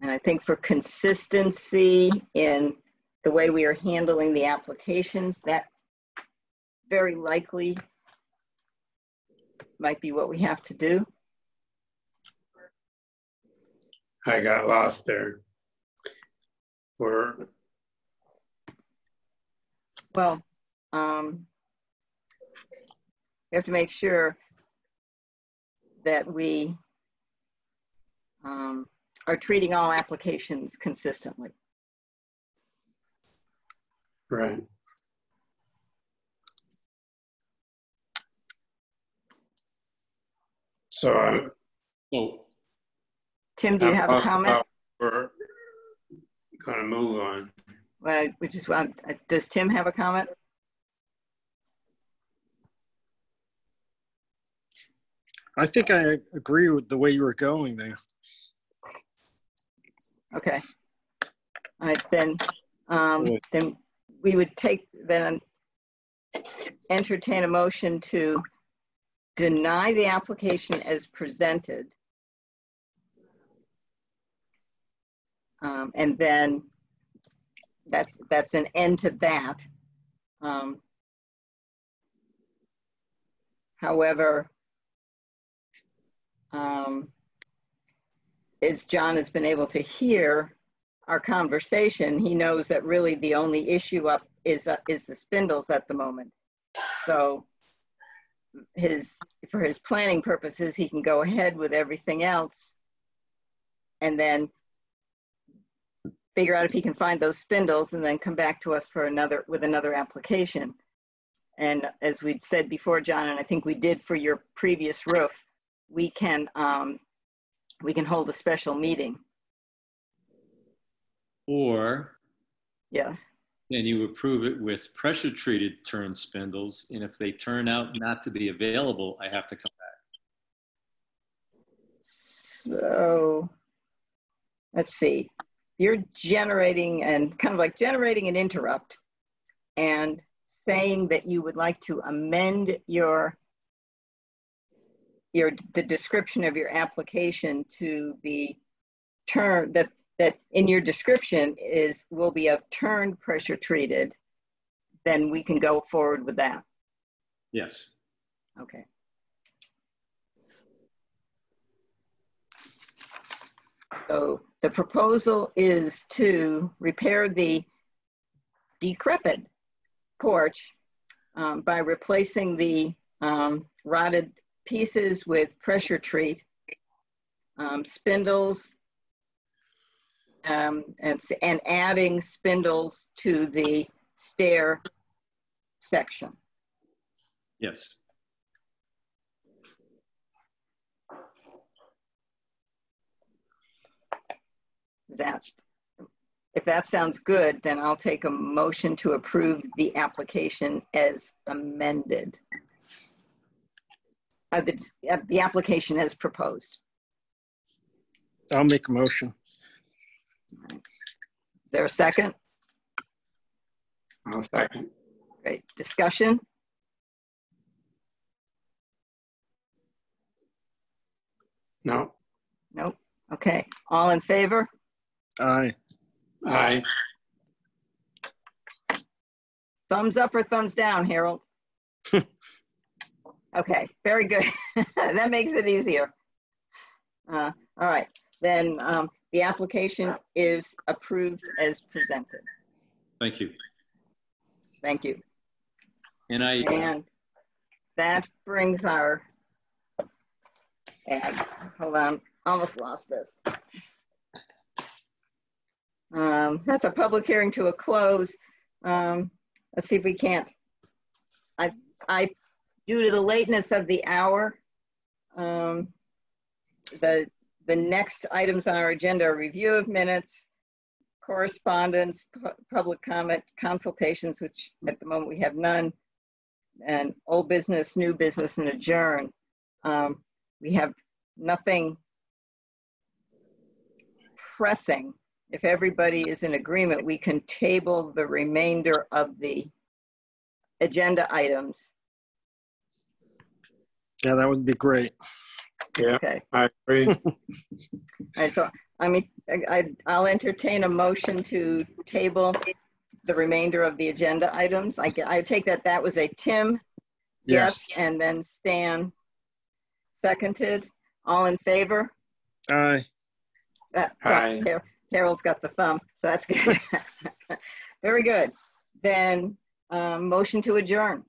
And I think for consistency in the way we are handling the applications, that very likely might be what we have to do. I got lost there. We're, Well, um, we have to make sure that we um, are treating all applications consistently. right. So um, I'm. So Tim, do you I'm have a comment? about what We're gonna move on. Well, which is why, does Tim have a comment? I think I agree with the way you were going there. Okay. All right, then, um, Good. then we would take, then entertain a motion to deny the application as presented. Um, and then that's, that's an end to that. Um, however, um, as John has been able to hear our conversation, he knows that really the only issue up is, uh, is the spindles at the moment. So his, for his planning purposes, he can go ahead with everything else and then figure out if he can find those spindles and then come back to us for another, with another application. And as we've said before, John, and I think we did for your previous roof, we can, um, we can hold a special meeting. Or Yes. then you approve it with pressure treated turn spindles. And if they turn out not to be available, I have to come back. So let's see. You're generating and kind of like generating an interrupt and saying that you would like to amend your your the description of your application to be turn that that in your description is will be of turned pressure treated, then we can go forward with that. Yes. Okay. So the proposal is to repair the decrepit porch um, by replacing the um, rotted pieces with pressure treat, um, spindles, um, and, and adding spindles to the stair section. Yes. That, if that sounds good, then I'll take a motion to approve the application as amended. Uh, the, uh, the application as proposed. I'll make a motion. Is there a second? I'll second. Great. Discussion? No. Nope. Okay. All in favor? Aye. Aye. Thumbs up or thumbs down, Harold? okay, very good. that makes it easier. Uh, all right, then um, the application is approved as presented. Thank you. Thank you. And I, And that brings our, hold on, almost lost this. Um, that's a public hearing to a close. Um, let's see if we can't. I, I, due to the lateness of the hour, um, the, the next items on our agenda are review of minutes, correspondence, pu- public comment, consultations, which at the moment we have none, and old business, new business, and adjourn. Um, we have nothing pressing. If everybody is in agreement, we can table the remainder of the agenda items. Yeah, that would be great. Yeah, Okay. I agree. All right, so I mean, I, I'll entertain a motion to table the remainder of the agenda items. I, I take that that was a Tim, yes, and then Stan seconded. All in favor? Aye. Uh, Aye. Car- Carol's got the thumb, so that's good. Very good. Then, um, motion to adjourn.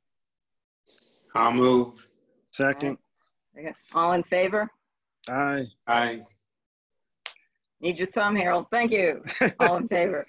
I'll move. Second. Okay. All in favor? Aye. Aye. Need your thumb, Harold. Thank you. All in favor.